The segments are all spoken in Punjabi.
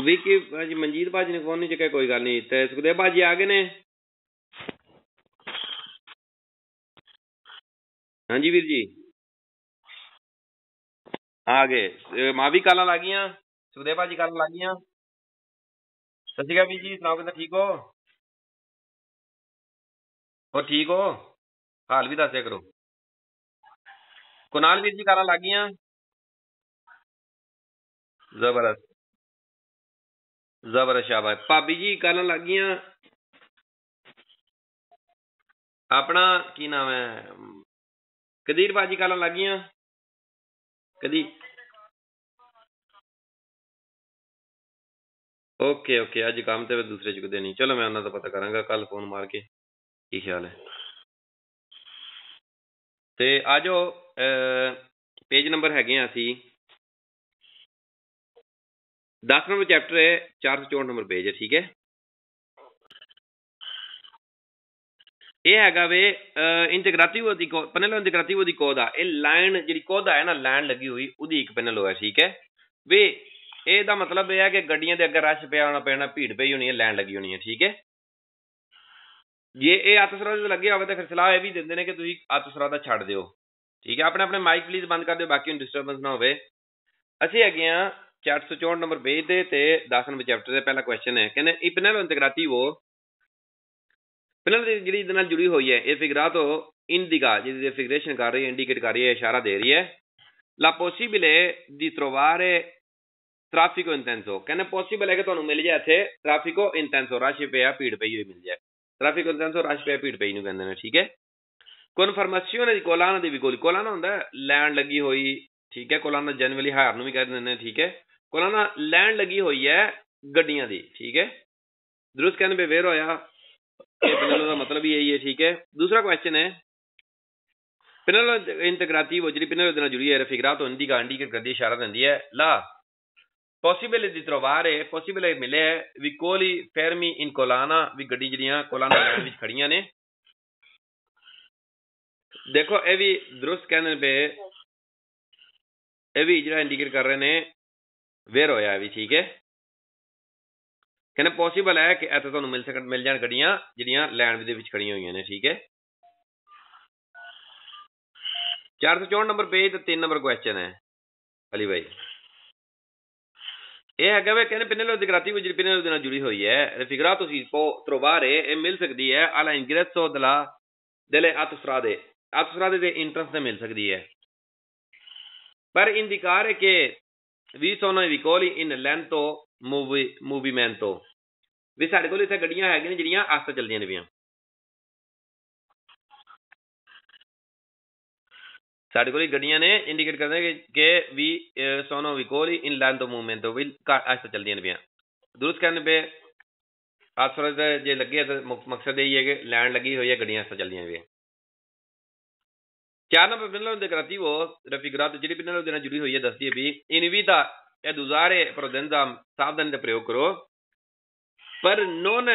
ਵਿੱਕੀ ਭਾਜੀ ਮਨਜੀਤ ਭਾਜੀ ਨੇ ਫੋਨ ਨਹੀਂ ਚੱਕਿਆ, ਕੋਈ ਗੱਲ ਨਹੀਂ, ਤੇ ਸੁਖਦੇਵ ਭਾਜੀ ਆ ਗਏ ਨੇ? ਹਾਂਜੀ ਵੀਰ ਜੀ। ਆ ਗਏ। ਅਹ ਮਾਂ ਵੀ ਕਾਲਾਂ ਲੱਗ ਸੁਖਦੇਵ ਭਾਜੀ ਕਾਲਾਂ ਲੱਗ ਗਈਆਂ ਸਤਿ ਸ਼੍ਰੀ ਅਕਾਲ ਵੀਰ ਜੀ, ਸੁਣਾਓ ਕਿੱਦਾਂ, ਠੀਕ ਹੋ? ਹੋ ਠੀਕ ਹੋ? ਹਾਲ ਵੀ ਦੱਸਿਆ ਕਰੋ। ਕੁਨਾਲ ਵੀਰ ਜੀ ਕਾਲਾਂ ਲੱਗ ਗਈਆਂ ਜ਼ਬਰਦਸਤ। ਜ਼ਬਰਦਸਤ ਸ਼ਾਬਾਸ਼। ਭਾਬੀ ਜੀ ਕਾਲਾਂ ਲੱਗ ਗਈਆਂ। ਆਪਣਾ ਕੀ ਨਾਮ ਹੈ? ਕਦੀਰ ਬਾਜੀ ਕਾਲਾਂ ਲੱਗ ਕਦੀ ਓਕੇ ਓਕੇ। ਅੱਜ ਕੰਮ ਤੇ ਦੂਸਰੇ ਚੁੱਕਦੇ ਨਹੀਂ। ਚਲੋ, ਮੈਂ ਉਹਨਾਂ ਦਾ ਪਤਾ ਕਰਾਂਗਾ ਕੱਲ ਫੋਨ ਮਾਰ ਕੇ ਕੀ ਖਿਆਲ ਹੈ। ਤੇ ਆਜੋ ਪੇਜ ਨੰਬਰ ਹੈਗੇ ਆ ਅਸੀਂ। 10 ਨੰਬਰ ਚੈਪਟਰ ਹੈ 464 ਨੰਬਰ ਪੇਜ ਹੈ, ਠੀਕ ਹੈ? ਇਹ ਹੈਗਾ ਵੇ ਇੰਟੀਗ੍ਰੇਟਿਵ ਦੀ ਪੈਨਲ ਇੰਟੀਗ੍ਰੇਟਿਵ ਦੀ ਕੋਡ ਇਹ ਲਾਈਨ ਜਿਹੜੀ ਕੋਡ ਹੈ ਨਾ ਲਾਈਨ ਲੱਗੀ ਹੋਈ, ਉਹਦੀ ਇੱਕ ਪੈਨਲ ਹੋਇਆ, ਠੀਕ ਹੈ? ਵੇ, ਇਹਦਾ ਮਤਲਬ ਇਹ ਹੈ ਕਿ ਗੱਡੀਆਂ ਦੇ ਅੱਗੇ ਰਸ਼ ਪਿਆ ਹੋਣਾ ਪੈਣਾ, ਭੀੜ ਪਈ ਹੋਣੀ ਹੈ ਲਾਈਨ ਲੱਗੀ ਹੋਣੀ ਹੈ, ਠੀਕ ਹੈ? ਜੇ ਇਹ ਅਤਸਰਾ ਦੇ ਲੱਗੇ ਹੋਵੇ ਤਾਂ ਫਿਰ ਸਲਾਹ ਇਹ ਵੀ ਦਿੰਦੇ ਨੇ ਕਿ ਤੁਸੀਂ ਅਤਸਰਾ ਦਾ ਛੱਡ ਦਿਓ, ਠੀਕ ਹੈ? ਆਪਣੇ ਆਪਣੇ ਮਾਈਕ ਪਲੀਜ਼ ਬੰਦ ਕਰ ਦਿਓ, ਬਾਕੀ ਨੂੰ ਡਿਸਟਰਬੈਂਸ ਨਾ ਹੋਵੇ। ਅਸੀਂ ਹੈਗੇ ਆ 464 ਨੰਬਰ ਪੇਜ ਦੇ ਤੇ 10 ਨੰਬਰ ਚੈਪਟਰ ਦੇ ਪਹਿਲਾ ਕੁਐਸਚਨ ਹੈ। ਕਹਿੰਦੇ ਇਪਨਲ ਇੰਟੀਗ੍ਰੇਟਿਵ ਪਹਿਲਾਂ ਜਿਹੜੀ ਇਹਦੇ ਨਾਲ ਜੁੜੀ ਹੋਈ ਹੈ, ਇਹ ਫਿਗਰਾto indica, ਜਿਹਦੀ ਫਿਗਰੇਸ਼ਨ ਕਰ ਰਹੀ ਹੈ ਇੰਡੀਕੇਟ ਕਰ ਰਹੀ ਹੈ, ਇਸ਼ਾਰਾ ਦੇ ਰਹੀ ਹੈ। La possibile di trovare traffico intenso ਕਹਿੰਦੇ ਪੋਸੀਬਲ ਹੈ ਕਿ ਤੁਹਾਨੂੰ ਮਿਲ ਜਾਏ ਇੱਥੇ, traffico intenso, ਰਸ਼ ਪਿਆ, ਭੀੜ ਪਈ ਹੋਈ ਮਿਲ ਜਾਏ। traffico intenso, ਰਸ਼ ਪਿਆ, ਭੀੜ ਪਈ ਨੂੰ ਕਹਿੰਦੇ ਨੇ, ਠੀਕ ਹੈ? ਕਨਫਰਮੇਸ਼ਨ ਦੀ ਕੋਲਾਨਾ ਦੀ ਵੀ ਕੋਲੀ ਕੋਲਾਨਾ ਹੁੰਦਾ ਲੈਂਡ ਲੱਗੀ ਹੋਈ, ਠੀਕ ਹੈ, ਕੋਲਾਨਾ ਜਨਰਲੀ ਹਾਰ ਨੂੰ ਵੀ ਕਹਿ ਦਿੰਦੇ ਨੇ, ਠੀਕ ਹੈ? ਕੋਲਾਨਾ ਲੈਂਡ ਲੱਗੀ ਹੋਈ ਹੈ ਗੱਡੀਆਂ ਦੀ, ਠੀਕ ਹੈ? ਦਰੁਸਤ ਕਹਿੰਦੇ ਬੇਵੇਰ ਹੋਇਆ। ਇਹ ਪਿਨਲ ਦਾ ਮਤਲਬ ਹੀ ਇਹੀ ਹੈ, ਠੀਕ ਹੈ? ਦੂਸਰਾ ਕੁਐਸਚਨ ਹੈ। ਪਿਨਲ ਇੰਟੀਗ੍ਰੇਟਿਵ ਜਿਹੜੀ ਪਿਨਲ ਦੇ ਨਾਲ ਜੁੜੀ ਹੈ ਰਫਿਗਰਾto indica indicate ਕਰਦੀ ਇਸ਼ਾਰਾ ਦਿੰਦੀ ਹੈ। la possibile di trovare possibile ਮਿਲੇ vicoli fermi in collana ਵੀ ਗੱਡੀ ਜਿਹੜੀਆਂ ਕੋਲਾਨਾ ਲਾਈਨ ਵਿੱਚ ਖੜੀਆਂ ਨੇ। ਦੇਖੋ, ਇਹ ਵੀ ਦਰੁਸਤ ਕਹਿੰਦੇ ਪਏ ਇਹ ਵੀ ਜਿਹੜਾ ਇੰਡੀਕੇਟ ਕਰ ਰਹੇ ਨੇ ਵੇਅਰ ਹੋਇਆ ਵੀ, ਠੀਕ ਹੈ? ਕਹਿੰਦੇ ਪੋਸੀਬਲ ਹੈ ਕਿ ਇੱਥੇ ਤੁਹਾਨੂੰ ਮਿਲ ਸਕਣ, ਮਿਲ ਜਾਣ ਗੱਡੀਆਂ ਜਿਹੜੀਆਂ ਲੈਣ ਦੇ ਵਿੱਚ ਖੜੀਆਂ ਹੋਈਆਂ ਨੇ, ਠੀਕ ਹੈ? 464 ਨੰਬਰ ਪੇਜ ਤੇ 3 ਨੰਬਰ ਕੁਐਸਚਨ ਹੈ, ਅਲੀ ਭਾਈ ਇਹ ਹੈਗਾ ਵੇ, ਕਹਿੰਦੇ ਪਿੰਨੇ ਲੋ ਦਿਗਰਾਤੀ ਵਿੱਚ ਪਿੰਨੇ ਲੋ ਦੇ ਨਾਲ ਜੁੜੀ ਹੋਈ ਹੈ ਰਫਿਗਰਾ ਤੁਸੀਂ ਪੋ ਤਰੋਬਾਰੇ ਇਹ ਮਿਲ ਸਕਦੀ ਹੈ ਅਲਾ ਇੰਗਰੇਸੋ ਦਲਾ, ਦਲੇ ਅਤਸਰਾਦੇ ਅਤਸਰਾਦੇ ਦੇ ਇੰਟਰਸ ਤੇ ਮਿਲ ਸਕਦੀ ਹੈ। ਪਰ ਇੰਦਿਕਾਰ ਹੈ ਕਿ ਵੀ 20 sono i vicoli in lento movimento ਵੀ ਸਾਡੇ ਕੋਲ ਇੱਥੇ ਗੱਡੀਆਂ ਹੈਗੀਆਂ ਨੇ ਜਿਹੜੀਆਂ ਆਸਤੇ ਚੱਲਦੀਆਂ ਨੇ ਪਈਆਂ ਸਾਡੇ ਕੋਲ ਗੱਡੀਆਂ ਨੇ ਇੰਡੀਕੇਟ ਕਰਦੇ ਕਿ ਵੀ ਸੋਨੋ ਵਿਕੋਲੀ ਇਨ ਲੈਂਥ ਆਫ ਮੂਵਮੈਂਟ ਵੀ ਆਸਤੇ ਚੱਲਦੀਆਂ ਨੇ ਪਈਆਂ ਦੂਸਰੇ ਕਹਿੰਦੇ ਪਏ ਆਸਰੇ ਜੇ ਲੱਗੇ ਤਾਂ ਮਕਸਦ ਇਹ ਹੈ ਕਿ ਲੈਂਡ ਲੱਗੀ ਹੋਈ ਹੈ, ਗੱਡੀਆਂ ਆਸਤੇ ਚੱਲਦੀਆਂ ਪਈਆਂ ਚਾਰ ਨੰਬਰ ਪਿੰਨਲ ਦੇ ਕਰਾਤੀਵੋ ਜਿਹੜੀ ਪਿੰਨਲ ਦੇ ਨਾਲ ਜੁੜੀ ਹੋਈ ਹੈ, ਦੱਸਦੀ ਹੈ ਵੀ ਇਨਵੀਤਾ ed usare prudenza ਸਾਵਧਾਨੀ ਦਾ ਪ੍ਰਯੋਗ ਕਰੋ। ਪਰ non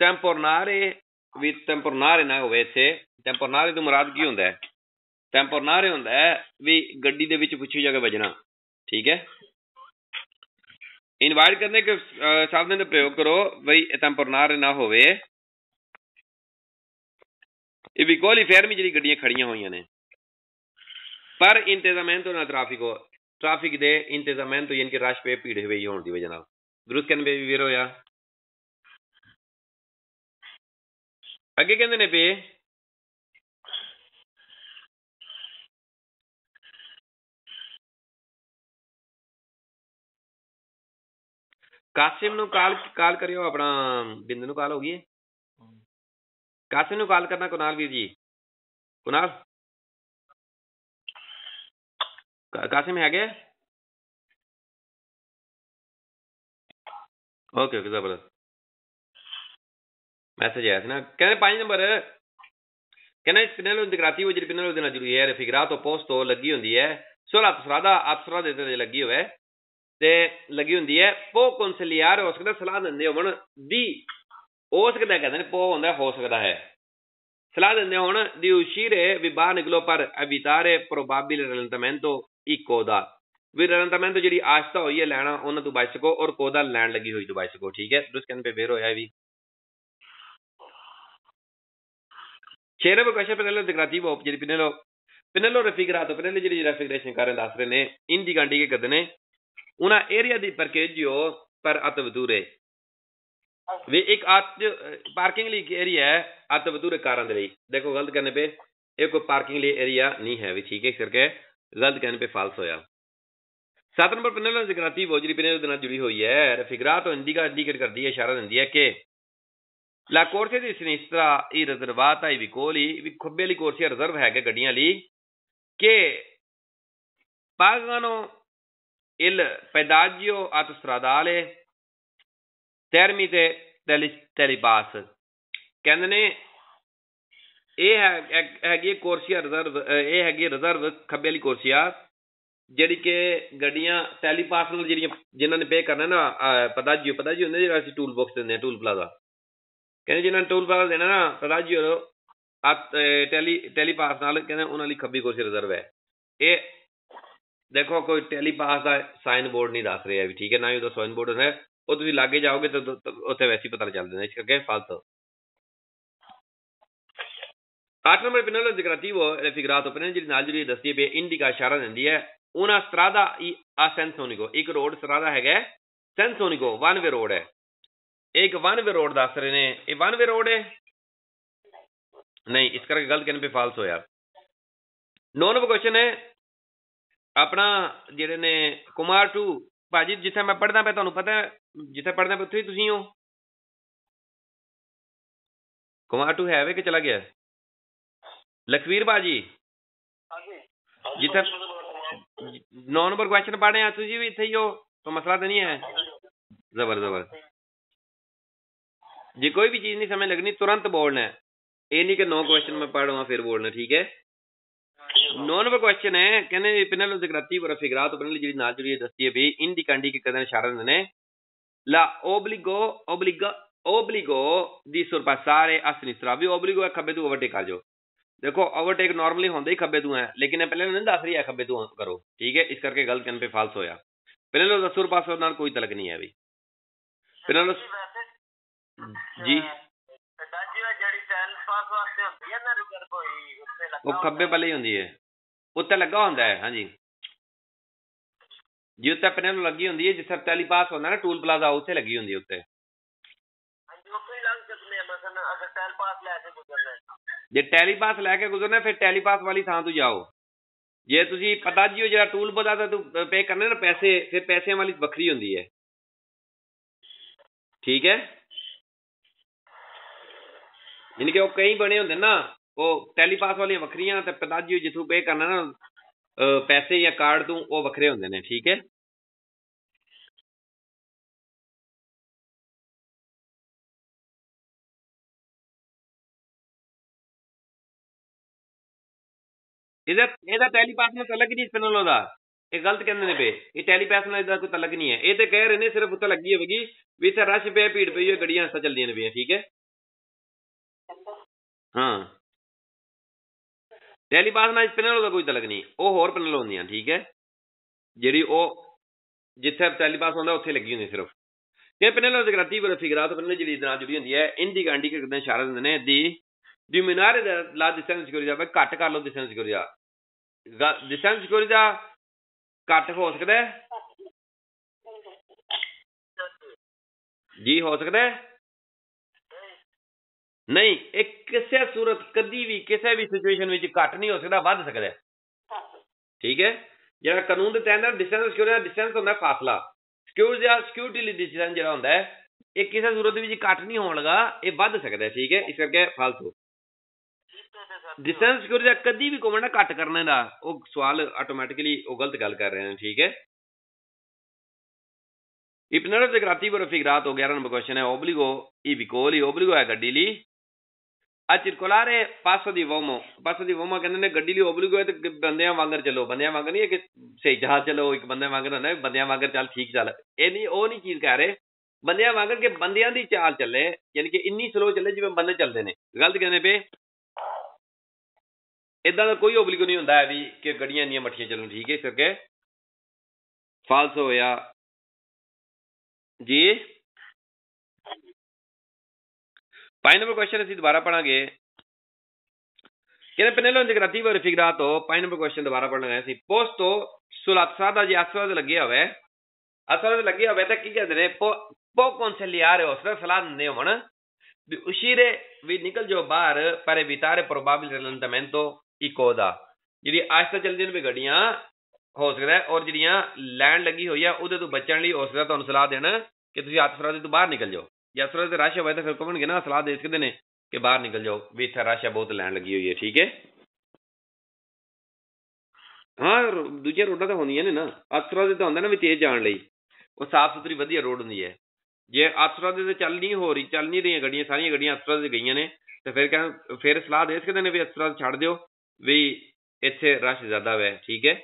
tempornare ਵੀ tempornare ਨਾ ਹੋਵੇ ਇੱਥੇ। tempornare ਤੋਂ ਮੁਰਾਦ ਕੀ ਹੁੰਦਾ ਹੈ? tempornare ਹੁੰਦਾ ਹੈ ਵੀ ਗੱਡੀ ਦੇ ਵਿੱਚ ਪੁੱਛੀ ਜਗ੍ਹਾ ਵੱਜਣਾ, ਠੀਕ ਹੈ? ਇਨਵਾਈਟ ਕਰਨੇ ਕਿ ਸਾਵਧਾਨੀ ਦਾ ਪ੍ਰਯੋਗ ਕਰੋ ਬਈ tempornare ਨਾ ਹੋਵੇ। ਇਹ ਵੀ ਗੋਲੀ ਫੇਰਮੀ ਜਿਹੜੀ ਗੱਡੀਆਂ ਖੜੀਆਂ ਹੋਈਆਂ ਨੇ। ਪਰ ਇੰਤਜ਼ਾਮento ਨਾ ਟ੍ਰੈਫਿਕੋ ਟ੍ਰੈਫਿਕ ਦੇ ਇੰਤਜ਼ਾਮento ਯਾਨੀ ਕਿ ਰਸ਼ ਪੇ ਭੀੜ ਹੋਈ ਹੋਣ ਦੀ ਵਜ੍ਹਾ ਨਾਲ। ਦਰੁਸਤ ਕਹਿੰਦੇ ਬੇ ਵੀਰ ਹੋਇਆ ਅੱਗੇ ਕਹਿੰਦੇ ਨੇ ਪੇ ਕਾਸਿਮ ਨੂੰ ਕਾਲ ਕਾਲ ਕਰਿਓ ਆਪਣਾ, ਬਿੰਦ ਨੂੰ ਕਾਲ ਹੋ ਗਈ ਹੈ ਕਾਸਿਮ ਨੂੰ ਕਾਲ ਕਰਨਾ ਕੁਨਾਲ ਵੀਰ ਜੀ? ਕੁਨਾਲ? ਕਾਸਿਮ ਹੈਗੇ? ਓਕੇ ਓਕੇ ਜ਼ਬਰਦਸਤ। ਮੈਸੇਜ ਆਇਆ ਸੀ ਨਾ। ਕਹਿੰਦੇ 5 ਨੰਬਰ, ਕਹਿੰਦੇ ਸਪਿਨਲ ਇੰਟੀਗ੍ਰੇਟਿਵ ਜਿਹੜੀ ਪਿਨਲ ਦੇ ਨਾਲ ਜੁੜੀ ਹੈ ਪੋਸਟ ਤੋਂ ਲੱਗੀ ਹੁੰਦੀ ਹੈ। ਸੋਲਾ ਤਸਰਾਦਾ ਅਤਸਰਾ ਦੇ ਤੇ ਲੱਗੀ ਹੋਵੇ। ਤੇ ਲੱਗੀ ਹੁੰਦੀ ਹੈ, ਪੋ ਕੌਂਸਲੀਆਰ ਹੋ ਸਕਦਾ ਸਲਾਹ ਦਿੰਦੇ ਹੋਣ ਦੀ ਹੋ ਸਕਦਾ ਕਹਿੰਦੇ ਨੇ ਪੋ ਹੁੰਦਾ ਹੋ ਸਕਦਾ ਹੈ ਸਲਾਹ ਦਿੰਦੇ ਹੁਣ ਦੀ ਉਸ਼ੀਰੇ ਵਿਬਾਹ ਨਿਕਲੋ ਪਰ ਅਵਿਤਾਰੇ ਪ੍ਰੋਬਾਬਿਲ ਰਲੰਤਮੈਂਟੋ ਇਕੋ ਦਾ ਵਿਰਲੰਤਮੈਂਟੋ ਜਿਹੜੀ ਆਸਤਾ ਹੋਈ ਹੈ ਲੈਣਾ ਉਹਨਾਂ ਤੋਂ ਬਚ ਸਕੋ ਔਰ ਕੋਦਾ ਲੈਣ ਲੱਗੀ ਹੋਈ ਤੋਂ ਬਚ ਸਕੋ ਠੀਕ ਹੈ ਦੁਸਕਨ ਪੇ ਵੇਰ ਹੋਇਆ ਵੀ ਚੇਰੇ ਬਕਸ਼ੇ ਪੈਨਲੋ ਡਿਗਰਾਟਿਵ ਜਿਹੜੀ ਪੈਨਲੋ ਪਿਨਲੋ ਰੈਫਿਗਰਾਟੋ ਪਿਨਲੋ ਜਿਹੜੀ ਰੈਫਿਗਰੇਸ਼ਨ ਕਰਨ ਦੱਸ ਰਹੇ ਨੇ ਇੰਦੀ ਗਾਂਡੀ ਕੇ ਕਦਨੇ ਉਹਨਾਂ ਏਰੀਆ ਦੀ ਪਰਕੇਜਿਓ ਪਰ ਅਤਵਦੂਰੇ ਵੀ ਇੱਕ ਅੱਜ ਪਾਰਕਿੰਗ ਲਈ ਏਰੀਆ ਹੈ ਅੱਤ ਬਤੂਰੇ ਕਾਰਾਂ ਦੇ ਲਈ। ਦੇਖੋ, ਗਲਤ ਕਰਨੇ ਪੇ ਇਹ ਕੋਈ ਪਾਰਕਿੰਗ ਲਈ ਏਰੀਆ ਨਹੀਂ ਹੈ ਵੀ, ਠੀਕ ਹੈ ਕਰਕੇ ਗਲਤ ਕਹਿਣ ਪੇ ਫਾਲਸ ਹੋਇਆ। ਸੱਤ ਨੰਬਰ ਪੰਨੇ ਨਾਲ ਜ਼ਿਕਰਾਤੀ ਵੋਜਰੀ ਪੰਨੇ ਦੇ ਨਾਲ ਜੁੜੀ ਹੋਈ ਹੈ। ਰਫਿਗਰਾਤ ਉਹ ਇੰਡੀਕਾ ਇੰਡੀਕੇਟ ਕਰਦੀ ਹੈ, ਇਸ਼ਾਰਾ ਦਿੰਦੀ ਹੈ ਕਿ ਲਾ ਕੋਰਸੇ ਦੀ ਸਿਨਿਸਤਰਾ ਇਹ ਰਿਜ਼ਰਵਾਤ ਆਈ ਵੀ ਕੋਲੀ ਵੀ ਖੱਬੇ ਲਈ ਕੋਰਸੇ ਰਿਜ਼ਰਵ ਹੈਗੇ ਗੱਡੀਆਂ ਲਈ, ਕਿ ਪਾਗਾਨੋ ਇਲ ਪੈਦਾਜਿਓ ਅਤ ਸਰਾਦਾਲੇ 13ਵੀਂ ਤੇ ਤਲਿਬਾਸ ਕਹਿੰਦੇ ਨੇ ਇਹ ਹੈ ਹੈਗੀ ਕੁਰਸੀ ਰਿਜ਼ਰਵ ਇਹ ਹੈਗੀ ਰਿਜ਼ਰਵ ਖੱਬੇ ਵਾਲੀ ਕੁਰਸੀ ਆ ਜਿਹੜੀ ਕਿ ਗੱਡੀਆਂ ਟੈਲੀਪਾਸ ਨਾਲ ਜਿਹੜੀਆਂ ਜਿਨ੍ਹਾਂ ਨੇ ਪੇ ਕਰਨਾ ਨਾ ਪਤਾ ਜੀ ਪਤਾ ਜੀ ਹੁੰਦੇ ਜਿਹੜਾ ਅਸੀਂ ਟੂਲ ਬਾਕਸ ਦਿੰਦੇ ਆ ਟੂਲ ਪਲਾਜ਼ਾ ਕਹਿੰਦੇ ਜਿਨ੍ਹਾਂ ਨੇ ਟੂਲ ਪਲਾਜ਼ਾ ਦੇਣਾ ਨਾ ਪਤਾ ਜੀ ਉਹ ਟੈਲੀ ਟੈਲੀਪਾਸ ਨਾਲ ਕਹਿੰਦੇ ਉਹਨਾਂ ਲਈ ਖੱਬੀ ਕੁਰਸੀ ਰਿਜ਼ਰਵ ਹੈ ਇਹ ਦੇਖੋ ਕੋਈ ਟੈਲੀਪਾਸ ਦਾ ਸਾਈਨ ਬੋਰਡ ਨਹੀਂ ਦੱਸ ਰਿਹਾ ਵੀ ਠੀਕ ਹੈ ਨਾ ਹੀ ਉਹਦਾ ਸਾਈਨ ਬੋਰਡ ਹੈ ਉਹ ਤੁਸੀਂ ਲਾਗੇ ਜਾਓਗੇ ਤਾਂ ਉੱਥੇ ਵੈਸੇ ਹੀ ਪਤਾ ਚੱਲ ਜਾਂਦਾ ਇਸ ਕਰਕੇ ਫਾਲਤੂ। 8 numero pennello integrativo è figurato ਜਿਹੜੀ ਨਾਲ ਜਿਹੜੀ ਦੱਸਦੀ ਪਈ ਇੰਡੀਕਾ ਇਸ਼ਾਰਾ ਦਿੰਦੀ ਹੈ। una strada a senso ਇੱਕ ਰੋਡ strada ਹੈਗਾ senso unico one way ਹੈ। ਇੱਕ ਵਨ ਵੇ ਰੋਡ ਦੱਸ ਰਹੇ ਨੇ, ਇਹ ਵਨ ਵੇ ਰੋਡ ਹੈ? ਨਹੀਂ, ਇਸ ਕਰਕੇ ਗਲਤ ਕਹਿਣ ਪੇ ਫਾਲਸ ਹੋਇਆ। ਨੌ ਨੰਬਰ ਕੁਐਸਚਨ ਹੈ, ਆਪਣਾ ਜਿਹੜੇ ਨੇ ਕੁਮਾਰ ਟੂ ਭਾਜੀ ਜਿੱਥੇ ਮੈਂ ਪੜਦਾ ਪਿਆ ਤੁਹਾਨੂੰ ਪਤਾ ਜਿੱਥੇ ਪੜਦਾ ਪਿਆ ਉੱਥੇ ਹੀ ਤੁਸੀਂ ਹੋ। ਕੁਮਾਰ ਟੂ ਹੈ ਵੇ ਕਿ ਚਲਾ ਗਿਆ? ਲਖਵੀਰ ਬਾਜੀ ਜਿੱਥੇ 9 ਨੰਬਰ ਕੁਐਸਚਨ ਪੜ੍ਹੇ ਆ ਤੁਸੀਂ ਵੀ ਇੱਥੇ ਹੀ ਹੋ ਤਾਂ ਮਸਲਾ ਤਾਂ ਨਹੀਂ ਹੈ? ਜ਼ਬਰ ਜ਼ਬਰ। ਜੇ ਕੋਈ ਵੀ ਚੀਜ਼ ਨਹੀਂ ਸਮਝ ਲੱਗਣੀ ਤੁਰੰਤ ਬੋਲਣਾ ਹੈ। ਇਹ ਨਹੀਂ ਕਿ 9 ਕੁਐਸਚਨ ਮੈਂ ਪੜ੍ਹਵਾ ਫਿਰ ਬੋਲਣਾ ਠੀਕ ਹੈ? 9 ਨੰਬਰ ਕੁਐਸਚਨ ਹੈ ਕਹਿੰਦੇ ਪਿਨਲ ਜ਼ਿਕਰਾਤੀ ਵਰ ਫਿਗਰਾਤ ਪਿਨਲ ਜਿਹੜੀ ਨਾਲ ਜੁੜੀ ਦੱਸਦੀ ਹੈ ਵੀ ਇੰਡੀਕੈਂਡੀ ਕਿ ਕਦਨ ਇਸ਼ਾਰਾ ਦਿੰਦੇ ਨੇ la obbligo obbliga obbligo di sorpassare a sinistra we obbligo ਹੈ ਖੱਬੇ ਤੋਂ ਓਵਰਟੇਕ ਕਰ ਜਾਓ ਦੇਖੋ ਓਵਰਟੇਕ ਨਾਰਮਲੀ ਹੁੰਦਾ ਹੀ ਖੱਬੇ ਤੋਂ ਹੈ ਲੇਕਿਨ ਇਹ ਪਹਿਲੇ ਨਹੀਂ ਦੱਸ ਰਹੀ ਹੈ ਖੱਬੇ ਤੋਂ ਕਰੋ ਠੀਕ ਹੈ ਇਸ ਕਰਕੇ ਗਲਤ ਕਰਨ ਪੇ ਫਾਲਸ ਹੋਇਆ ਪਹਿਲੇ ਲੋ ਦਸੂਰ ਪਾਸ ਨਾਲ ਕੋਈ ਤਲਕ ਨਹੀਂ ਹੈ ਵੀ ਪਹਿਲੇ ਲੋ ਜੀ ਉਹ ਖੱਬੇ ਪੱਲੇ ਹੀ ਹੁੰਦੀ ਹੈ ਉੱਤੇ ਲੱਗਾ ਹੁੰਦਾ ਹੈ ਹਾਂਜੀ। ਜੀ ਉੱਤੇ ਆਪਣੇ ਨੂੰ ਲੱਗੀ ਹੁੰਦੀ ਹੈ ਜਿੱਥੇ ਟੈਲੀਪਾਸ ਹੁੰਦਾ ਨਾ ਟੂਲ ਪਲਾਜ਼ਾ ਉੱਥੇ ਲੱਗੀ ਹੁੰਦੀ ਹੈ ਉੱਤੇ। ਜੇ ਟੈਲੀਪਾਸ ਲੈ ਕੇ ਗੁਜ਼ਰਨਾ ਫਿਰ ਟੈਲੀਪਾਸ ਵਾਲੀ ਥਾਂ ਤੋਂ ਜਾਓ। ਜੇ ਤੁਸੀਂ ਪਤਾ ਜੀ ਜਿਹੜਾ ਟੂਲ ਪਲਾਜ਼ਾ ਤੋਂ ਪੇ ਕਰਨੇ ਨਾ ਪੈਸੇ ਫਿਰ ਪੈਸਿਆਂ ਵਾਲੀ ਵੱਖਰੀ ਹੁੰਦੀ ਹੈ। ਠੀਕ ਹੈ? ਯਾਨੀ ਕਿ ਉਹ ਕਈ ਬਣੇ ਹੁੰਦੇ ਨਾ। ਉਹ ਟੈਲੀਪਾਸ ਵਾਲੀਆਂ ਵੱਖਰੀਆਂ ਤੇ ਪਦਾਜੀ ਜਿੱਥੋਂ ਪੇ ਕਰਨਾ ਨਾ ਪੈਸੇ ਜਾਂ ਕਾਰਡ ਤੋਂ ਉਹ ਵੱਖਰੇ ਹੁੰਦੇ ਨੇ, ਠੀਕ ਹੈ? ਇਹਦਾ ਇਹਦਾ ਟੈਲੀਪਾਸ ਨਾਲ ਤਲਕ ਨਹੀਂ ਸਪਿਨਲ ਉਹਦਾ ਇਹ ਗਲਤ ਕਹਿੰਦੇ ਨੇ ਪੇ ਇਹ ਟੈਲੀਪਾਸ ਨਾਲ ਇਹਦਾ ਕੋਈ ਤਲਕ ਨਹੀਂ ਹੈ। ਇਹ ਤੇ ਕਹਿ ਰਹੇ ਨੇ ਸਿਰਫ ਉੱਤੇ ਲੱਗੀ ਹੋਵੇਗੀ ਵੀ ਇੱਥੇ ਰਸ਼ ਪਿਆ, ਭੀੜ ਪਈ ਹੋਈ, ਗੱਡੀਆਂ ਹੱਸਾ ਚੱਲਦੀਆਂ ਨੇ ਪਈਆਂ ਠੀਕ ਹੈ? ਹਾਂ। ਟੈਲੀਪਾਸ ਨਾਲ ਸਪਿਨਲ ਦਾ ਕੋਈ ਤਲਕ ਨਹੀਂ ਉਹ ਹੋਰ ਪੈਨਲ ਹੁੰਦੀਆਂ ਠੀਕ ਹੈ? ਜਿਹੜੀ ਉਹ ਜਿੱਥੇ ਟੈਲੀਪਾਸ ਹੁੰਦਾ ਉੱਥੇ ਲੱਗੀ ਹੁੰਦੀ ਸਿਰਫ। ਤੇ ਪੈਨਲ ਦੀ ਗ੍ਰਾਤੀ ਵਰ ਫਿਗਰਾਤ ਪੈਨਲ ਜਿਹੜੀ ਨਾਲ ਜੁੜੀ ਹੁੰਦੀ ਹੈ ਇੰਡੀਕਾ ਇੰਡੀਕਾ ਕਰਦੇ ਇਸ਼ਾਰਾ ਦਿੰਦੇ ਨੇ ਦੀ ਦੀ ਮਿਨਾਰੇ ਦਾ ਲਾ ਡਿਸਟੈਂਸ ਸਿਕਿਉਰਿਟੀ ਦਾ ਘੱਟ ਕਰ ਲਓ ਡਿਸਟੈਂਸ ਸਿਕਿਉਰਿਟੀ ਦਾ। ਡਿਸਟੈਂਸ ਸਿਕਿਉਰਿਟੀ ਦਾ ਘੱਟ ਹੋ ਸਕਦਾ ਹੈ? ਜੀ ਹੋ ਸਕਦਾ ਹੈ? ਨਹੀਂ ਇਹ ਕਿਸੇ ਸੂਰਤ ਕਦੀ ਵੀ ਕਿਸੇ ਵੀ ਸਿਚੁਏਸ਼ਨ ਵਿੱਚ ਘੱਟ ਨਹੀਂ ਹੋ ਸਕਦਾ ਵੱਧ ਸਕਦਾ ਠੀਕ ਹੈ? ਜਿਹੜਾ ਕਾਨੂੰਨ ਦੇ ਤਹਿਤ ਡਿਸਟੈਂਸ ਸਿਕਿਉਰਿਟੀ ਦਾ ਡਿਸਟੈਂਸ ਹੁੰਦਾ ਫਾਸਲਾ ਸਿਕਿਉਰਿਟੀ ਜਾਂ ਸਿਕਿਉਰਿਟੀ ਲਈ ਡਿਸਟੈਂਸ ਜਿਹੜਾ ਹੁੰਦਾ ਹੈ ਇਹ ਕਿਸੇ ਸੂਰਤ ਵਿੱਚ ਘੱਟ ਨਹੀਂ ਹੋਣ ਲਗਾ ਇਹ ਵੱਧ ਸਕਦਾ ਠੀਕ ਹੈ? ਇਸ ਕਰਕੇ ਫਾਲਤੂ। ਡਿਸਟੈਂਸ ਸਿਕਿਉਰਿਟੀ ਦਾ ਕਦੀ ਵੀ ਕੋਮੈਂਟ ਘੱਟ ਕਰਨੇ ਦਾ ਉਹ ਸਵਾਲ ਆਟੋਮੈਟਿਕਲੀ ਉਹ ਗਲਤ ਗੱਲ ਕਰ ਰਹੇ ਨੇ ਠੀਕ ਹੈ? Il pennello integrativo raffigurato, che era un question, è obbligo i vicoli, ਓਬਲੀਗੋ ਹੈ ਗੱਡੀ ਲਈ। ਆ circolare passo di uomo passo di uomo ਕਹਿੰਦੇ ਨੇ ਗੱਡੀ ਲਈ obbligo ਹੈ ਤੇ ਬੰਦਿਆਂ ਵਾਂਗਰ ਚੱਲੋ, ਬੰਦਿਆਂ ਵਾਂਗਰ ਨਹੀਂ ਹੈ ਕਿ ਸਹੀ ਜਹਾਜ਼ ਚੱਲੋ, ਇੱਕ ਬੰਦਿਆਂ ਵਾਂਗਰ ਹੁੰਦਾ ਬੰਦਿਆਂ ਵਾਂਗਰ ਚੱਲ ਠੀਕ ਚੱਲ। ਇਹ ਨਹੀਂ, ਉਹ ਨਹੀਂ ਚੀਜ਼ ਕਹਿ ਰਹੇ। ਬੰਦਿਆਂ ਵਾਂਗਰ ਕਿ ਬੰਦਿਆਂ ਦੀ ਚਾਲ ਚੱਲੇ, ਯਾਨੀ ਕਿ ਇੰਨੀ ਸਲੋ ਚੱਲੇ ਜਿਵੇਂ ਬੰਦੇ ਚੱਲਦੇ ਨੇ। ਗਲਤ ਕਹਿੰਦੇ ਪਏ। ਇਦਾਂ ਦਾ ਕੋਈ obbligo ਨਹੀਂ ਹੁੰਦਾ ਹੈ ਵੀ ਕਿ ਗੱਡੀਆਂ ਇੰਨੀਆਂ ਮੱਠੀਆਂ ਚੱਲਣ, ਠੀਕ ਹੈ ਇਸ ਕਰਕੇ। ਫਾਲਸ ਹੋਇਆ। ਜੀ। ਪੰਜ ਨੰਬਰ ਕੁਐਸਚਨ ਅਸੀਂ ਦੁਬਾਰਾ ਪੜਾਂਗੇ ਕਹਿੰਦੇ pennello integrativo rifigurato ਪੰਜ ਨੰਬਰ ਕੁਐਸਚਨ ਦੁਬਾਰਾ ਪੜਨਾ ਹੈ ਸੀ। posto sulla ਦਾ ਜੇ asfalto ਲੱਗਿਆ ਹੋਵੇ asfalto ਲੱਗਿਆ ਹੋਵੇ ਤਾਂ ਕੀ ਕਹਿੰਦੇ ਨੇ può consigliare o ਸਲਾਹ ਦਿੰਦੇ ਹੋਣ ਵੀ ਉਸੀਰੇ ਵੀ ਨਿਕਲ ਜਾਓ ਬਾਹਰ, ਪਰੇ evitare probabile rallentamento di ਦਾ ਜਿਹੜੀ ਅੱਜ ਆਸਤਾ ਚੱਲਦੀਆਂ ਨੇ ਵੀ ਗੱਡੀਆਂ ਹੋ ਸਕਦਾ ਹੈ, ਔਰ ਜਿਹੜੀਆਂ ਲੈਂਡ ਲੱਗੀ ਹੋਈ ਆ, ਉਹਦੇ ਤੋਂ ਬਚਣ ਲਈ ਹੋ ਸਕਦਾ ਤੁਹਾਨੂੰ ਸਲਾਹ ਦੇਣ ਕਿ ਤੁਸੀਂ ਆਸਫਰਾ ਦੇ ਤੋਂ ਬਾਹਰ ਨਿਕਲ ਜਾਓ। ਜੇ ਆਸਫਰਾ ਦੇ ਰਸ਼ ਹੋਵੇ ਤਾਂ ਫਿਰ ਕਹਣਗੇ ਨਾ, ਸਲਾਹ ਦੇ ਸਕਦੇ ਨੇ ਕਿ ਬਾਹਰ ਨਿਕਲ ਜਾਓ, ਵੀ ਇੱਥੇ ਰਸ਼ ਹੈ ਬਹੁਤ ਲੈਣ ਲੱਗੀ ਹੋਈ ਹੈ, ਠੀਕ ਹੈ? ਹਾਂ ਦੂਜੀਆਂ ਰੋਡਾਂ ਤਾਂ ਹੁੰਦੀਆਂ ਨੇ ਨਾ ਆਸਫਰਾ ਦੇ ਤਾਂ ਹੁੰਦਾ ਨਾ ਵੀ ਤੇਜ਼ ਜਾਣ ਲਈ। ਉਹ ਸਾਫ਼ ਸੁਥਰੀ ਵਧੀਆ ਰੋਡ ਹੁੰਦੀ ਹੈ। ਜੇ ਆਸਫਰਾ ਦੇ ਤੇ ਚੱਲ ਨਹੀਂ ਹੋ ਰਹੀ, ਚੱਲ ਨਹੀਂ ਰਹੀਆਂ ਗੱਡੀਆਂ, ਸਾਰੀਆਂ ਗੱਡੀਆਂ ਆਸਫਰਾ ਦੇ ਗਈਆਂ ਨੇ, ਤੇ ਫਿਰ ਕਹਿੰਦੇ ਫਿਰ ਸਲਾਹ ਦੇ ਸਕਦੇ ਨੇ ਵੀ ਆਸਫਰਾ ਛੱਡ ਦਿਓ, ਵੀ ਇੱਥੇ ਰਸ਼ ਜ਼ਿਆਦਾ ਹੈ ਠੀਕ ਹੈ?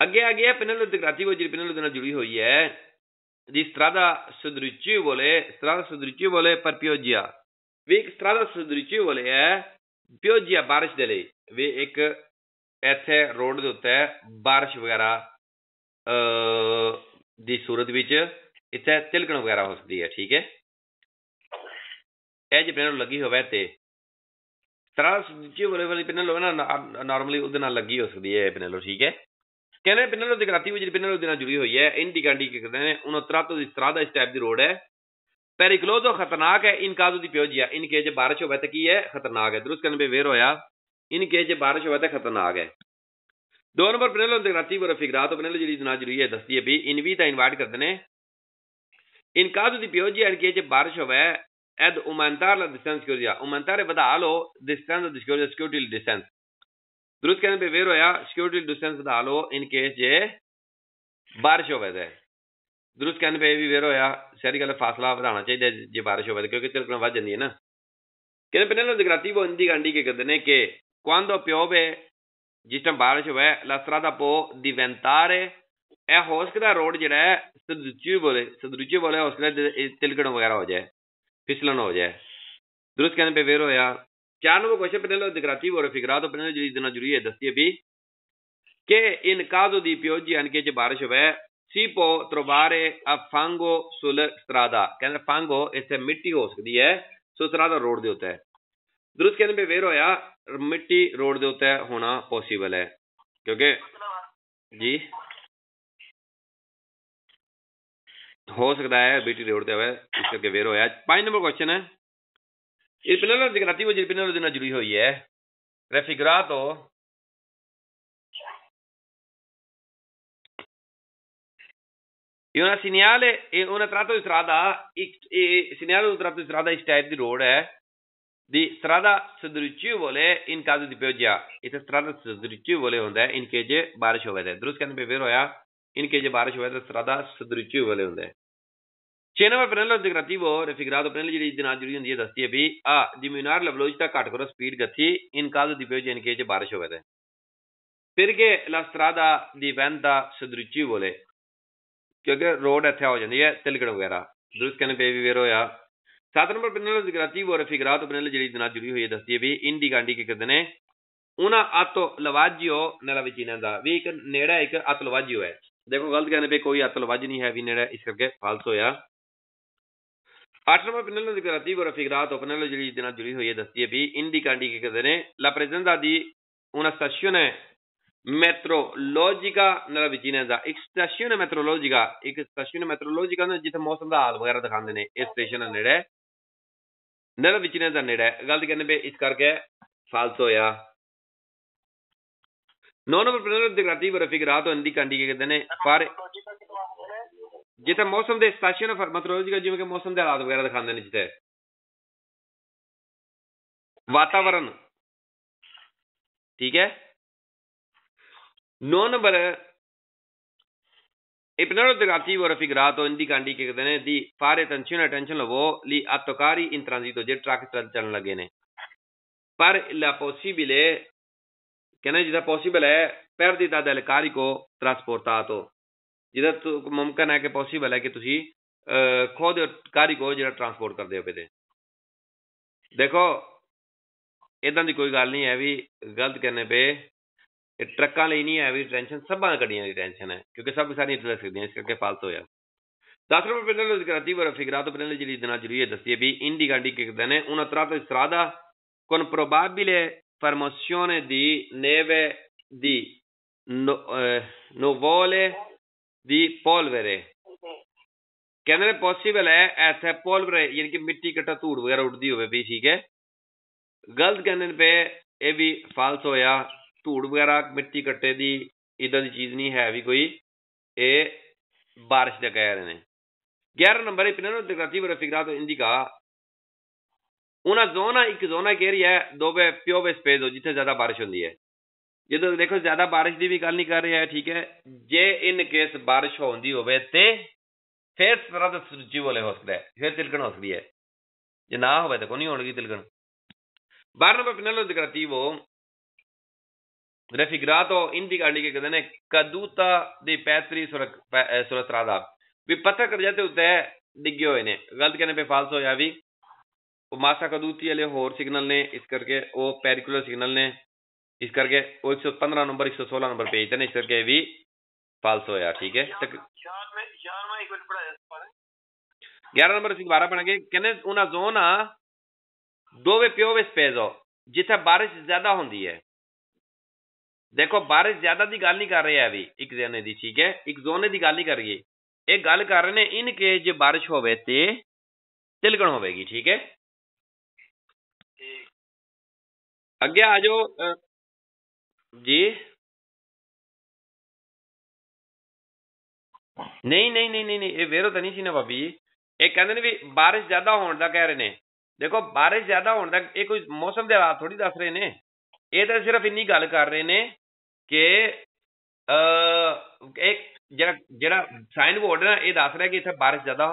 ਅੱਗੇ ਆ ਗਿਆ, ਪਿਨਲ ਇੰਟਗ੍ਰਾਟਿਵੋ ਜਿਹੜੀ ਪਿਨਲ ਨਾਲ ਜੁੜੀ ਹੋਈ ਹੈ। Di strada sudricevole strada sudricevole per pioggia. ਵੀ ਇੱਕ strada sudricevole ਹੈ ਪਿਓਜੀਆ ਬਾਰਿਸ਼ ਦੇ ਲਈ ਵੀ ਇੱਕ ਇੱਥੇ ਰੋਡ ਦੇ ਉੱਤੇ ਬਾਰਿਸ਼ ਵਗੈਰਾ ਦੀ ਸੂਰਤ ਵਿੱਚ ਇੱਥੇ ਤਿਲਕਣ ਵਗੈਰਾ ਹੋ ਸਕਦੀ ਹੈ ਠੀਕ ਹੈ ਇਹ ਜੇ ਪਿੰਨ ਲੱਗੀ ਹੋਵੇ ਤੇ strada sudricevole ਵਾਲੀ ਪਿੰਨ ਲੋ ਨਾ ਨਾਰਮਲੀ ਉਹਦੇ ਨਾਲ ਲੱਗੀ ਹੋ ਸਕਦੀ ਹੈ ਪਿੰਨ ਲੋ ਠੀਕ ਹੈ ਕਹਿੰਦੇ ਪਿੰਨਲੋ ਦੀ ਗ੍ਰਾਤੀ ਜਿਹੜੀ ਪਿੰਨਲੋ ਦੇ ਨਾਲ ਜੁੜੀ ਹੋਈ ਹੈ ਇੰਡੀਕਾਂਡੀ ਕੀ ਕਹਿੰਦੇ ਨੇ, ਉਹਨਾਂ ਤਰਾਤੋ ਦੀ ਸਟਰਾਦਾ ਇਸ ਟਾਈਪ ਦੀ ਰੋਡ ਹੈ। ਪੈਰੀਕਲੋਜ਼ੋ ਖਤਰਨਾਕ ਹੈ, ਇਨ ਕਾਜ਼ੋ ਦੀ ਪਿਓਜੀਆ ਇਨ ਕੇਜ ਬਾਰਿਸ਼ ਹੋਵੇ ਤਾਂ ਕੀ ਹੈ, ਖਤਰਨਾਕ ਹੈ। ਦਰੁਸਤ ਕਰਨ ਬੇ ਵੇਰ ਹੋਇਆ, ਇਨ ਕੇਜ ਬਾਰਿਸ਼ ਹੋਵੇ ਤਾਂ ਖਤਰਨਾਕ ਹੈ। ਦੋ ਨੰਬਰ ਪਿੰਨਲੋ ਦੀ ਗ੍ਰਾਤੀ ਵਰ ਫਿਗਰਾਤੋ ਪਿੰਨਲੋ ਜਿਹੜੀ ਦੇ ਨਾਲ ਜੁੜੀ ਹੈ, ਦੱਸਦੀ ਹੈ ਵੀ ਇਨ ਵੀ ਤਾਂ ਇਨਵਾਈਟ ਕਰਦੇ ਨੇ। ਇਨ ਕਾਜ਼ੋ ਦੀ ਪਿਓਜੀਆ ਇਨ ਕੇਜ ਬਾਰਿਸ਼ ਹੋਵੇ ਐਡ aumentare la distanza di aumentare ਵਧਾ ਲਓ distanza di security distance ਦਰੁਸਤ ਕਹਿੰਦੇ ਬੇ ਵੇਰ ਹੋਇਆ ਜੇ ਬਾਰਿਸ਼ ਹੋਵੇ ਤੇ ਦਰੁਸਤ ਕਹਿੰਦੇ ਬੇ ਵੀ ਵੇਰ ਹੋਇਆ ਸਾਰੀ ਗੱਲ ਫਾਸਲਾ ਵਧਾਉਣਾ ਚਾਹੀਦਾ ਜੇ ਬਾਰਿਸ਼ ਹੋਵੇ ਕਿਉਂਕਿ ਤਿਲਕਣ ਵੱਧ ਜਾਂਦੀ ਹੈ ਨਾ ਕਹਿੰਦੇ ਪਿnnello integrativo indica ਕੀ ਕਰਦੇ ਨੇ ਕਿ quando piove ਜਿਸ ਟਾਈਮ ਬਾਰਿਸ਼ ਹੋਵੇ ਲਸਰਾ la strada può diventare ਇਹ ਹੋ ਸਕਦਾ ਰੋਡ ਜਿਹੜਾ ਹੈ ਸਦਰੂਚੀਵੋਲੇ ਸਦਰੂਚੀਵੋਲੇ ਹੋ ਸਕਦਾ ਤਿਲਕਣ ਵਗੈਰਾ ਹੋ ਜਾਏ ਫਿਸਲਣ ਹੋ ਜਾਏ ਦਰੁਸਤ ਕਹਿੰਦੇ ਪਏ ਵੇਰ ਹੋਇਆ Chiaro numero questo pennello integrativo raffigurato pennello di una giuria da B che in caso di pioggia anche se barisce si può trovare a fango sulla strada ਕਹਿੰਦੇ fango ਇੱਥੇ ਮਿੱਟੀ ਹੋ ਸਕਦੀ ਹੈ ਸੋ strada ਰੋਡ ਦੇ ਉੱਤੇ ਦਰੁਸਤ ਕਹਿੰਦੇ ਬੇ ਵੇਰ ਹੋਇਆ ਮਿੱਟੀ ਰੋਡ ਦੇ ਉੱਤੇ ਹੋਣਾ ਪੋਸੀਬਲ ਹੈ ਕਿਉਂਕਿ ਜੀ ਹੋ ਸਕਦਾ ਹੈ ਮਿੱਟੀ ਰੋਡ ਤੇ ਹੋਵੇ ਇਸ ਕਰਕੇ ਵੇਰ ਹੋਇਆ ਪੰਜ ਨੰਬਰ ਕੁਐਸਚਨ ਹੈ Il pennello alternativo del pennello ¿eh? di una giuria, raffigurato E una segnale e eh? una tratto di strada e, e segnale un tratto di strada e state di road è di strada sdruccievole in caso di pioggia. E strada sdruccievole onda in case barish ho vede. Drus kan be vero ya in case barish ho vede strada sdruccievole onda. 96 ਪ੍ਰਣਾਲੀ ਦੇ ਗ੍ਰਾਟਿਵ ਰੈਫਿਗਰਾਦ ਪ੍ਰਣਾਲੀ ਜਿਹੜੀ ਦੇ ਨਾਲ ਜੁੜੀ ਹੁੰਦੀ ਹੈ, ਦੱਸਦੀ ਹੈ ਵੀ ਆ ਜਿਮਿਨਾਰ ਲਵਲੋਜਤਾ ਘਟ ਕਰੋ ਸਪੀਡ ਗੱਥੀ ਇਨਕਾਜ਼ ਦੀ ਪੇਜ ਇਨਕੇ ਚ ਬਾਰਿਸ਼ ਹੋਵੇ ਤੇ। ਫਿਰ ਕੇ ਲਸਤਰਾਦਾ ਦੀ ਵੈਂਦਾ ਸਦਰੁਚੀ ਬੋਲੇ। ਕਿਉਂਕਿ ਰੋਡ ਇੱਥੇ ਹੋ ਜਾਂਦੀ ਹੈ ਤਿਲਕੜ ਵਗੈਰਾ। ਦਰੁਸਤ ਕਰਨ ਪੇ ਵੀ ਵੇਰ ਹੋਇਆ सात नंबर बनल जिगरातीब और फिगरात बनल ਜਿਹੜੀ ਜਨਾਬ ਜੁੜੀ ਹੋਈ ਹੈ, ਦੱਸਦੀ ਹੈ ਵੀ ਇੰਡੀ ਗਾਂਡੀ ਕੀ ਕਰਦੇ ਨੇ? ਉਹਨਾਂ ਆਤੋ ਲਵਾਜਿਓ, ਨਾਲ ਵਿੱਚ ਇਹਨਾਂ ਦਾ, ਵੀ ਇੱਕ ਨੇੜਾ ਇੱਕ ਅਤਲਵਾਜਿਓ ਹੈ। ਦੇਖੋ ਗਲਤ ਕਹਿੰਦੇ ਪਏ, ਕੋਈ ਅਤਲਵਾਜ ਨਹੀਂ ਹੈ, ਵੀ ਨੇੜਾ ਇਸ ਕਰਕੇ ਫਾਲਸ ਹੋਇਆ। ਅੱਠ number pennello integrativo raffigurato pennello ਜਿਹੜੀ ਇਹਦੇ ਨਾਲ ਜੁੜੀ ਹੋਈ ਹੈ ਦੱਸਦੀ ਹੈ ਵੀ ਇੰਡੀਕਾਂਡੀ ਕੀ ਕਰਦੇ ਨੇ la presenza di una stazione metrologica nella vicinanza ਇੱਕ ਸਟੇਸ਼ਨ metrologica ਇੱਕ ਸਟੇਸ਼ਨ metrologica ਨੇ ਜਿੱਥੇ ਮੌਸਮ ਦਾ ਹਾਲ ਵਗੈਰਾ ਦਿਖਾਉਂਦੇ ਨੇ ਇਸ ਸਟੇਸ਼ਨ ਦੇ ਨੇੜੇ nella vicinanza ਨੇੜੇ ਗਲਤ ਕਹਿੰਦੇ ਪਏ ਇਸ ਕਰਕੇ ਫਾਲਸ ਹੋਇਆ ਨੌ ਨੰਬਰ pennello integrativo raffigurato indicaਂਡੀ ਕੀ ਕਰਦੇ ਨੇ fare ਜਿੱਥੇ ਮੌਸਮ ਦੇ ਸਟੇਸ਼ਨ ਮਤਲਬ ਜਿਵੇਂ ਕਿ ਮੌਸਮ ਦੇ ਹਾਲਾਤ ਵਗੈਰਾ ਦਿਖਾਉਂਦੇ ਨੇ ਜਿੱਥੇ ਵਾਤਾਵਰਣ ਠੀਕ ਹੈ 9 number il pennello integrativo raffigurato indica che ਕਹਿੰਦੇ ਨੇ di fare attenzione attenzione ਲਵੋ li autocari in transito ਜੇ ਟਰੱਕ ਚੱਲਣ ਲੱਗੇ ਨੇ ਪਰ la possibile ਕਹਿੰਦੇ ਜਿਹਦਾ ਪੋਸੀਬਲ ਹੈ perdita del carico trasportato ਜਿਹਦਾ ਤੋਂ ਮੁਮਕਨ ਹੈ ਕਿ ਪੋਸੀਬਲ ਹੈ ਕਿ ਤੁਸੀਂ ਖੁਦ ਕਾਰੀ ਕੋ ਜਿਹੜਾ ਟਰਾਂਸਪੋਰਟ ਕਰਦੇ ਹੋ ਕਿਤੇ ਦੇਖੋ ਇਦਾਂ ਦੀ ਕੋਈ ਗੱਲ ਨਹੀਂ ਹੈ ਵੀ ਗਲਤ ਕਰਨੇ ਪਏ ਇਹ ਟਰੱਕਾਂ ਲਈ ਨਹੀਂ ਹੈ ਵੀ ਟੈਨਸ਼ਨ ਸਭਾਂ ਗੱਡੀਆਂ ਦੀ ਟੈਨਸ਼ਨ ਹੈ ਕਿਉਂਕਿ ਸਭ ਸਾਰੀਆਂ ਚਲਾ ਸਕਦੀਆਂ ਇਸ ਕਰਕੇ ਫਾਲਤੂ ਹੋਇਆ 10 ਰੁਪਏ ਪਹਿਲਾਂ ਨੂੰ ਜ਼ਿਕਰਤੀ ਵਰ ਫਿਕਰਾ ਤੋਂ ਪਹਿਲਾਂ ਜਿਹੜੀ ਦਿਨਾ ਜਰੀ ਹੈ ਦੱਸੀ ਵੀ ਇੰਦੀ ਗਾਂਡੀ ਕਿਕਦਨ ਹੈ ਉਹਨਾਂ ਤਰ੍ਹਾਂ ਤੋਂ ਇਸਰਾਦਾ ਕੋਨ ਪ੍ਰੋਬਾਬਿਲੇ ਫਰਮਾਸੀਓਨੇ ਦੀ ਨੇਵੇ ਦੀ ਨੋਵੋਲੇ di polvere ਕਹਿੰਦੇ ਨੇ ਪੋਸੀਬਲ ਹੈ ਐਥੇ ਪੋਲਵਰ, ਯਾਨੀ ਕਿ ਮਿੱਟੀ ਘਟਾ ਧੂੜ ਵਗੈਰਾ ਉੱਡਦੀ ਹੋਵੇ ਵੀ, ਠੀਕ ਹੈ। ਗਲਤ ਕਹਿੰਦੇ ਨੇ ਪਏ ਇਹ ਵੀ ਫਾਲਸ ਹੋਇਆ, ਧੂੜ ਵਗੈਰਾ ਮਿੱਟੀ ਘੱਟੇ ਦੀ ਇਦਾਂ ਦੀ ਚੀਜ਼ ਨਹੀਂ ਹੈ ਵੀ ਕੋਈ, ਇਹ ਬਾਰਿਸ਼ ਦਾ ਕਹਿ ਰਹੇ ਨੇ। 11 number il piano integrativo raffigurato indica una zona ਇੱਕ zona che area dove piove spesso ਜਿੱਥੇ ਜ਼ਿਆਦਾ ਬਾਰਿਸ਼ ਹੁੰਦੀ ਹੈ। ਜਦੋਂ ਦੇਖੋ ਜ਼ਿਆਦਾ ਬਾਰਿਸ਼ ਦੀ ਵੀ ਗੱਲ ਨਹੀਂ ਕਰ ਰਿਹਾ ਠੀਕ ਹੈ। ਜੇ ਇਨ ਕੇਸ ਬਾਰਿਸ਼ ਹੁੰਦੀ ਹੋਵੇ ਤੇ ਫਿਰ ਸਰਦ ਸੁਰਜੀ ਵਾਲੇ ਹੋ ਸਕਦਾ ਹੈ ਫਿਰ ਤਿਲਕਣ ਹੋ ਸਕਦੀ ਹੈ। ਜੇ ਨਾ ਹੋਵੇ ਤਾਂ ਕੋਈ ਨਹੀਂ ਹੋਣਗੀ ਤਿਲਕਣ? 12 ਨੰਬਰ ਪਿਨਲੋ integrativo raffigurato indica che ਕਹਿੰਦੇ ਨੇ caduta dei petri sulla sulla strada ਵੀ ਪੱਥਰ ਕਰਜਾਤੇ ਉੱਤੇ ਡਿੱਗੇ ਹੋਏ ਨੇ। ਗਲਤ ਕਹਿੰਦੇ ਪੇ ਫਾਲਸ ਹੋਇਆ ਵੀ। ਉਹ ਮਾਸਾ ਕਦੂਤੀ ਵਾਲੇ ਹੋਰ ਸਿਗਨਲ ਨੇ ਇਸ ਕਰਕੇ ਉਹ ਪੈਰੀਕੂਲਰ ਸਿਗਨਲ ਨੇ। ਇਸ ਕਰਕੇ ਉਹ 115 ਨੰਬਰ 116 ਨੰਬਰ ਪੇਜ ਤੇ ਨੇ ਇਸ ਕਰਕੇ ਵੀ ਫਾਲਸ ਹੋਇਆ ਠੀਕ ਹੈ ਤੱਕ 11 ਨੰਬਰ ਅਸੀਂ 12 ਬਣਾਂਗੇ ਕਹਿੰਦੇ ਉਹਨਾਂ ਜ਼ੋਨ ਆ ਦੋਵੇਂ ਪਿਓਵੇ ਸਪੇਜ਼ੋ ਜਿੱਥੇ ਬਾਰਿਸ਼ ਜ਼ਿਆਦਾ ਹੁੰਦੀ ਹੈ ਦੇਖੋ ਬਾਰਿਸ਼ ਜ਼ਿਆਦਾ ਦੀ ਗੱਲ ਨਹੀਂ ਕਰ ਰਿਹਾ ਵੀ ਇੱਕ ਜਨੇ ਦੀ ਠੀਕ ਹੈ ਇੱਕ ਜ਼ੋਨੇ ਦੀ ਗੱਲ ਨਹੀਂ ਕਰ ਰਹੀ ਇਹ ਗੱਲ ਕਰ ਰਹੇ ਨੇ ਇਨ ਕੇਸ ਜੇ ਬਾਰਿਸ਼ ਹੋਵੇ ਤੇ ਤਿਲਕਣ ਹੋਵੇਗੀ ਠੀਕ ਹੈ ਅੱਗੇ ਆ ਜਾਓ ਜੀ? ਨਹੀਂ ਨਹੀਂ ਨਹੀਂ ਨਹੀਂ ਇਹ ਵੇਰੋ ਤਾਂ ਨਹੀਂ ਸੀ ਨਾ ਭਾਬੀ ਇਹ ਕਹਿੰਦੇ ਨੇ ਵੀ ਬਾਰਿਸ਼ ਜ਼ਿਆਦਾ ਹੋਣ ਦਾ ਕਹਿ ਰਹੇ ਨੇ। ਦੇਖੋ, ਬਾਰਿਸ਼ ਜ਼ਿਆਦਾ ਹੋਣ ਦਾ ਇਹ ਕੋਈ ਮੌਸਮ ਦੇ ਹਾਲਾਤ ਥੋੜੀ ਦੱਸ ਰਹੇ ਨੇ। ਇਹ ਤਾਂ ਸਿਰਫ ਇੰਨੀ ਗੱਲ ਕਰ ਰਹੇ ਨੇ ਕਿ ਅ ਇੱਕ ਜਿਹੜਾ ਜਿਹੜਾ ਸਾਈਨ ਬੋਰਡ ਨਾ, ਇਹ ਦੱਸ ਰਿਹਾ ਕਿ ਇੱਥੇ ਬਾਰਿਸ਼ ਜ਼ਿਆਦਾ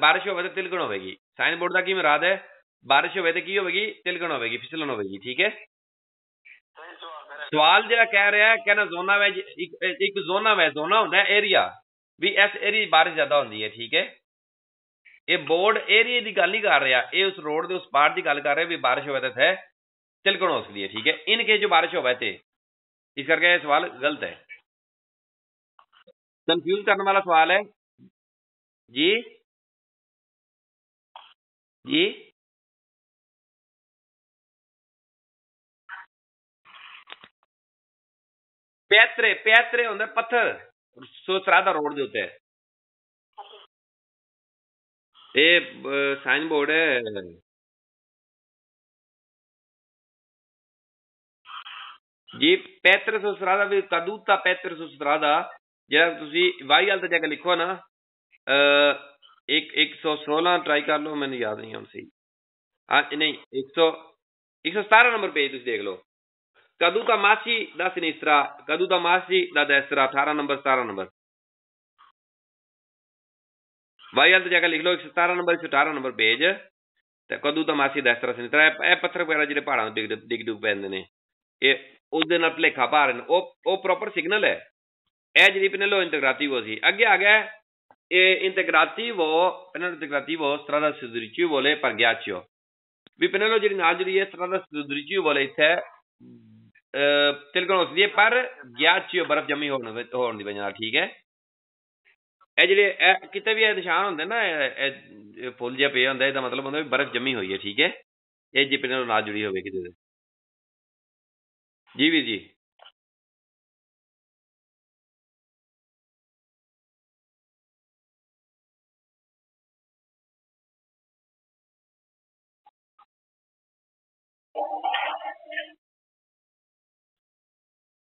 ਬਾਰਿਸ਼ ਹੋਵੇ ਤਾਂ ਤਿਲਕਣ ਹੋਵੇਗੀ। ਸਾਈਨ ਬੋਰਡ ਦਾ ਕੀ ਮੁਰਾਦ ਹੈ? ਬਾਰਿਸ਼ ਹੋਵੇ ਤਾਂ ਕੀ ਹੋਵੇਗੀ? ਤਿਲਕਣ ਹੋਵੇਗੀ, ਫਿਸਲਣ ਹੋਵੇਗੀ, ਠੀਕ ਹੈ? ਸਵਾਲ ਜਿਹੜਾ ਕਹਿ ਰਿਹਾ ਹੈ ਕਹਿੰਦਾ ਜ਼ੋਨਾ ਵਿੱਚ ਇੱਕ ਇੱਕ ਜ਼ੋਨਾ ਵਿੱਚ ਜ਼ੋਨਾ ਹੁੰਦਾ ਹੈ ਏਰੀਆ ਵੀ ਇਸ ਏਰੀਆ ਬਾਰਿਸ਼ ਜ਼ਿਆਦਾ ਹੁੰਦੀ ਹੈ ਠੀਕ ਹੈ ਇਹ ਬੋਰਡ ਏਰੀਆ ਦੀ ਗੱਲ ਨਹੀਂ ਕਰ ਰਿਹਾ ਇਹ ਉਸ ਰੋਡ ਦੇ ਉਸ ਪਾਰ ਦੀ ਗੱਲ ਕਰ ਰਿਹਾ ਵੀ ਬਾਰਿਸ਼ ਹੋਵੇ ਤਾਂ ਇੱਥੇ ਤਿਲਕਣ ਹੋ ਸਕਦੀ ਹੈ ਠੀਕ ਹੈ ਇਨ ਕੇ ਜੋ ਬਾਰਿਸ਼ ਹੋਵੇ ਤੇ ਇਸ ਕਰਕੇ ਇਹ ਸਵਾਲ ਗਲਤ ਹੈ कंफ्यूज करने वाला सवाल है जी जी ਪੈਤਰੇ ਪੈਤਰੇ ਹੁੰਦਾ ਪੱਥਰ ਸੋਸਰਾ ਦਾ ਰੋਡ ਦੇ ਉੱਤੇ। ਇਹ ਸਾਈਨ ਬੋਰਡ ਹੈ। ਜੀ ਪੈਤਰ ਸੁਸਰਾਦਾ ਵੀ ਕਦੂਤਾ ਪੈਤਰ ਸੁਸਰਾਦਾ। ਜਿਹੜਾ ਤੁਸੀਂ ਵਾਈ ਤੇ ਜਾ ਕੇ ਲਿਖੋ ਨਾ ਇੱਕ 116 ਟਰਾਈ ਕਰ ਲਓ, ਮੈਨੂੰ ਯਾਦ ਨਹੀਂ ਹੁਣ ਸਹੀ। ਹਾਂ, ਨਹੀਂ 100 117 ਨੰਬਰ ਪੇਜ ਤੁਸੀਂ ਦੇਖ ਲਓ। Caduta Masi da sinistra, Caduta Masi da destra, 18 number 17 number Y ਵਾਲ ਤੇ ਜਾ ਕੇ ਲਿਖ ਲਓ 117 ਨੰਬਰ 118 ਨੰਬਰ ਪੇਜ ਤੇ ਕਦੂ ਤਾਂ ਮਾਸੀ ਦਾ ਇਸ ਤਰ੍ਹਾਂ ਸਿਨਤਰਾ ਇਹ ਪੱਥਰ ਵਗੈਰਾ ਜਿਹੜੇ ਪਹਾੜਾਂ ਡਿੱਗ ਡਿੱਗ ਡੁੱਬ ਪੈਂਦੇ ਨੇ ਇਹ ਉਹਦੇ ਨਾਲ ਭਲੇਖਾ ਪਾ ਰਹੇ ਨੇ ਉਹ ਉਹ ਪ੍ਰੋਪਰ ਸਿਗਨਲ ਹੈ ਇਹ ਜਿਹੜੀ ਪਿਨਲੋ ਇੰਟੀਗ੍ਰੇਟਿਵ ਸੀ ਅੱਗੇ ਆ ਗਿਆ ਇਹ ਇੰਟੀਗ੍ਰੇਟਿਵ ਪਿਨਲੋ ਇੰਟੀਗ੍ਰੇਟਿਵ ਸਟਰਾਦਾ ਸਿਦਰਿਚਿਓ ਬੋਲੇ ਪਰਗਿਆਚਿਓ ਵੀ ਪਿਨਲੋ ਜਿਹੜੀ ਨਾਲ ਜਿਹੜੀ ਹੈ ਸਟਰਾਦਾ ਸਿਦਰਿਚਿਓ ਬੋਲੇ ਇੱਥੇ ਤਿਲਕਣ ਉਸਦੀ ਹੈ ਪਰ ਗਿਆਚਿਓ ਬਰਫ਼ ਜਮੀ ਹੋਣ ਹੋਣ ਦੀ ਵਜ੍ਹਾ ਨਾਲ ਠੀਕ ਹੈ ਇਹ ਜਿਹੜੇ ਇਹ ਕਿਤੇ ਵੀ ਇਹ ਨਿਸ਼ਾਨ ਹੁੰਦੇ ਨਾ ਇਹ ਫੁੱਲ ਜਿਹਾ ਪਿਆ ਹੁੰਦਾ ਇਹਦਾ ਮਤਲਬ ਹੁੰਦਾ ਵੀ ਬਰਫ਼ ਜਮੀ ਹੋਈ ਹੈ ਠੀਕ ਹੈ ਇਹ ਜੀ ਪਿੰਨਲ ਨਾਲ ਜੁੜੀ ਹੋਵੇ ਕਿਤੇ ਜੀ ਵੀਰ ਜੀ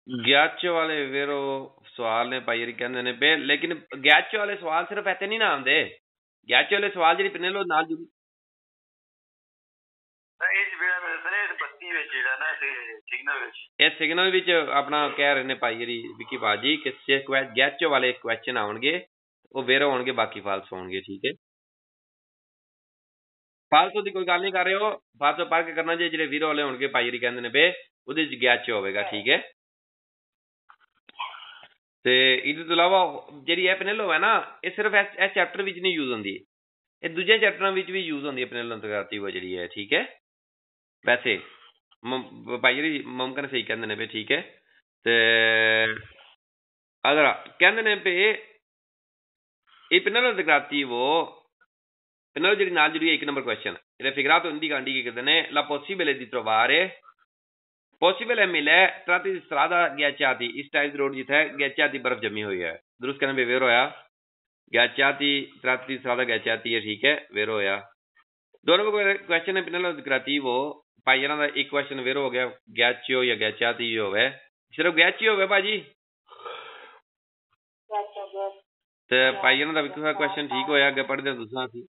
ਗਿਆਚੋ ਵਾਲੇ ਵੇਰੋ ਸਵਾਲ ਨੇ ਭਾਈ ਕਹਿੰਦੇ ਨੇ ਬੇ ਲੇਕਿਨ ਗਿਆਚੋ ਵਾਲੇ ਸਵਾਲ ਸਿਰਫ ਇੱਥੇ ਨਹੀਂ ਨਾ ਆਉਂਦੇ। ਗਿਆਚੋ ਵਾਲੇ ਸਵਾਲ ਜਿਹੜੀ ਪਿੰਨੇਲੋ ਨਾਲ ਜੁੜੀ ਇਹ ਸਿਗਨਲ ਵਿੱਚ ਆਪਣਾ ਕਹਿ ਰਹੇ ਨੇ ਭਾਈ ਜਿਹੜੀ ਵਿਕੀ ਬਾਜੀ ਕਿ ਗਿਆਚੋ ਵਾਲੇ ਕੁਐਸਚਨ ਆਉਣਗੇ ਉਹ ਵੇਰੋ ਹੋਣਗੇ ਬਾਕੀ ਫਾਲਸ ਹੋਣਗੇ ਠੀਕ ਹੈ। ਫਾਲਤੂ ਦੀ ਕੋਈ ਗੱਲ ਨਹੀਂ ਕਰ ਰਹੇ ਹੋ ਫਾਲਤੂ ਪੜ੍ਹ ਕੇ ਕਰਨਾ ਜੇ ਜਿਹੜੇ ਵੀਰੋ ਵਾਲੇ ਹੋਣਗੇ ਭਾਈ ਜਿਹੜੀ ਕਹਿੰਦੇ ਨੇ ਬੇ ਉਹਦੇ ਚ ਗਿਆਚੋ ਹੋਵੇਗਾ ਠੀਕ ਹੈ। ਤੇ ਇਹਦੇ ਤੋਂ ਇਲਾਵਾ ਜਿਹੜੀ ਇਹ ਪੈਨੇਲੋ ਹੈ ਨਾ ਇਹ ਸਿਰਫ ਇਸ ਚੈਪਟਰ ਵਿੱਚ ਨਹੀਂ ਯੂਜ਼ ਹੁੰਦੀ ਇਹ ਦੂਜੇ ਚੈਪਟਰਾਂ ਵਿੱਚ ਵੀ ਯੂਜ਼ ਹੁੰਦੀ ਹੈ ਪੈਨੇਲੋ ਅੰਤਰਗਾਤੀਵਾ ਜਿਹੜੀ ਹੈ ਠੀਕ ਹੈ ਵੈਸੇ ਭਾਈ ਜੀ ਮਮਕਨ ਸਹੀ ਕਹਿੰਦੇ ਨੇ ਵੀ ਠੀਕ ਹੈ ਤੇ ਅਗਰ ਕਹਿੰਦੇ ਨੇ ਵੀ ਇਹ ਪੈਨੇਲੋ ਅੰਤਰਗਾਤੀਵੋ ਪੈਨੇਲੋ ਜਿਹੜੀ ਨਾਲ ਜੁੜੀ ਹੈ ਇੱਕ ਨੰਬਰ ਕੁਐਸਚਨ ਇਹਦੇ ਫਿਗਰਾਤ ਹੁੰਦੀ ਗਾਂਡੀ ਕੀ ਕਹਿੰਦੇ ਨੇ ਲਾ ਪੋਸੀਬile di trovare पॉसिबल है मिल है तराती सरादा गया इस टाइप रोड जिथे गया बर्फ़ जमी हुई है। दुरुस्त करने पे वेर होया गया तराती सरादा गया ये ठीक है वेर होया दोनों को क्वेश्चन है पिनल कराती वो भाई जना का एक क्वेश्चन वेर हो गया गैचियो या गैचाती हो गए सिर्फ़ गैचियो हो भाजी? तो भाई जना का क्वेश्चन ठीक होया अगर पढ़ते दूसरा थी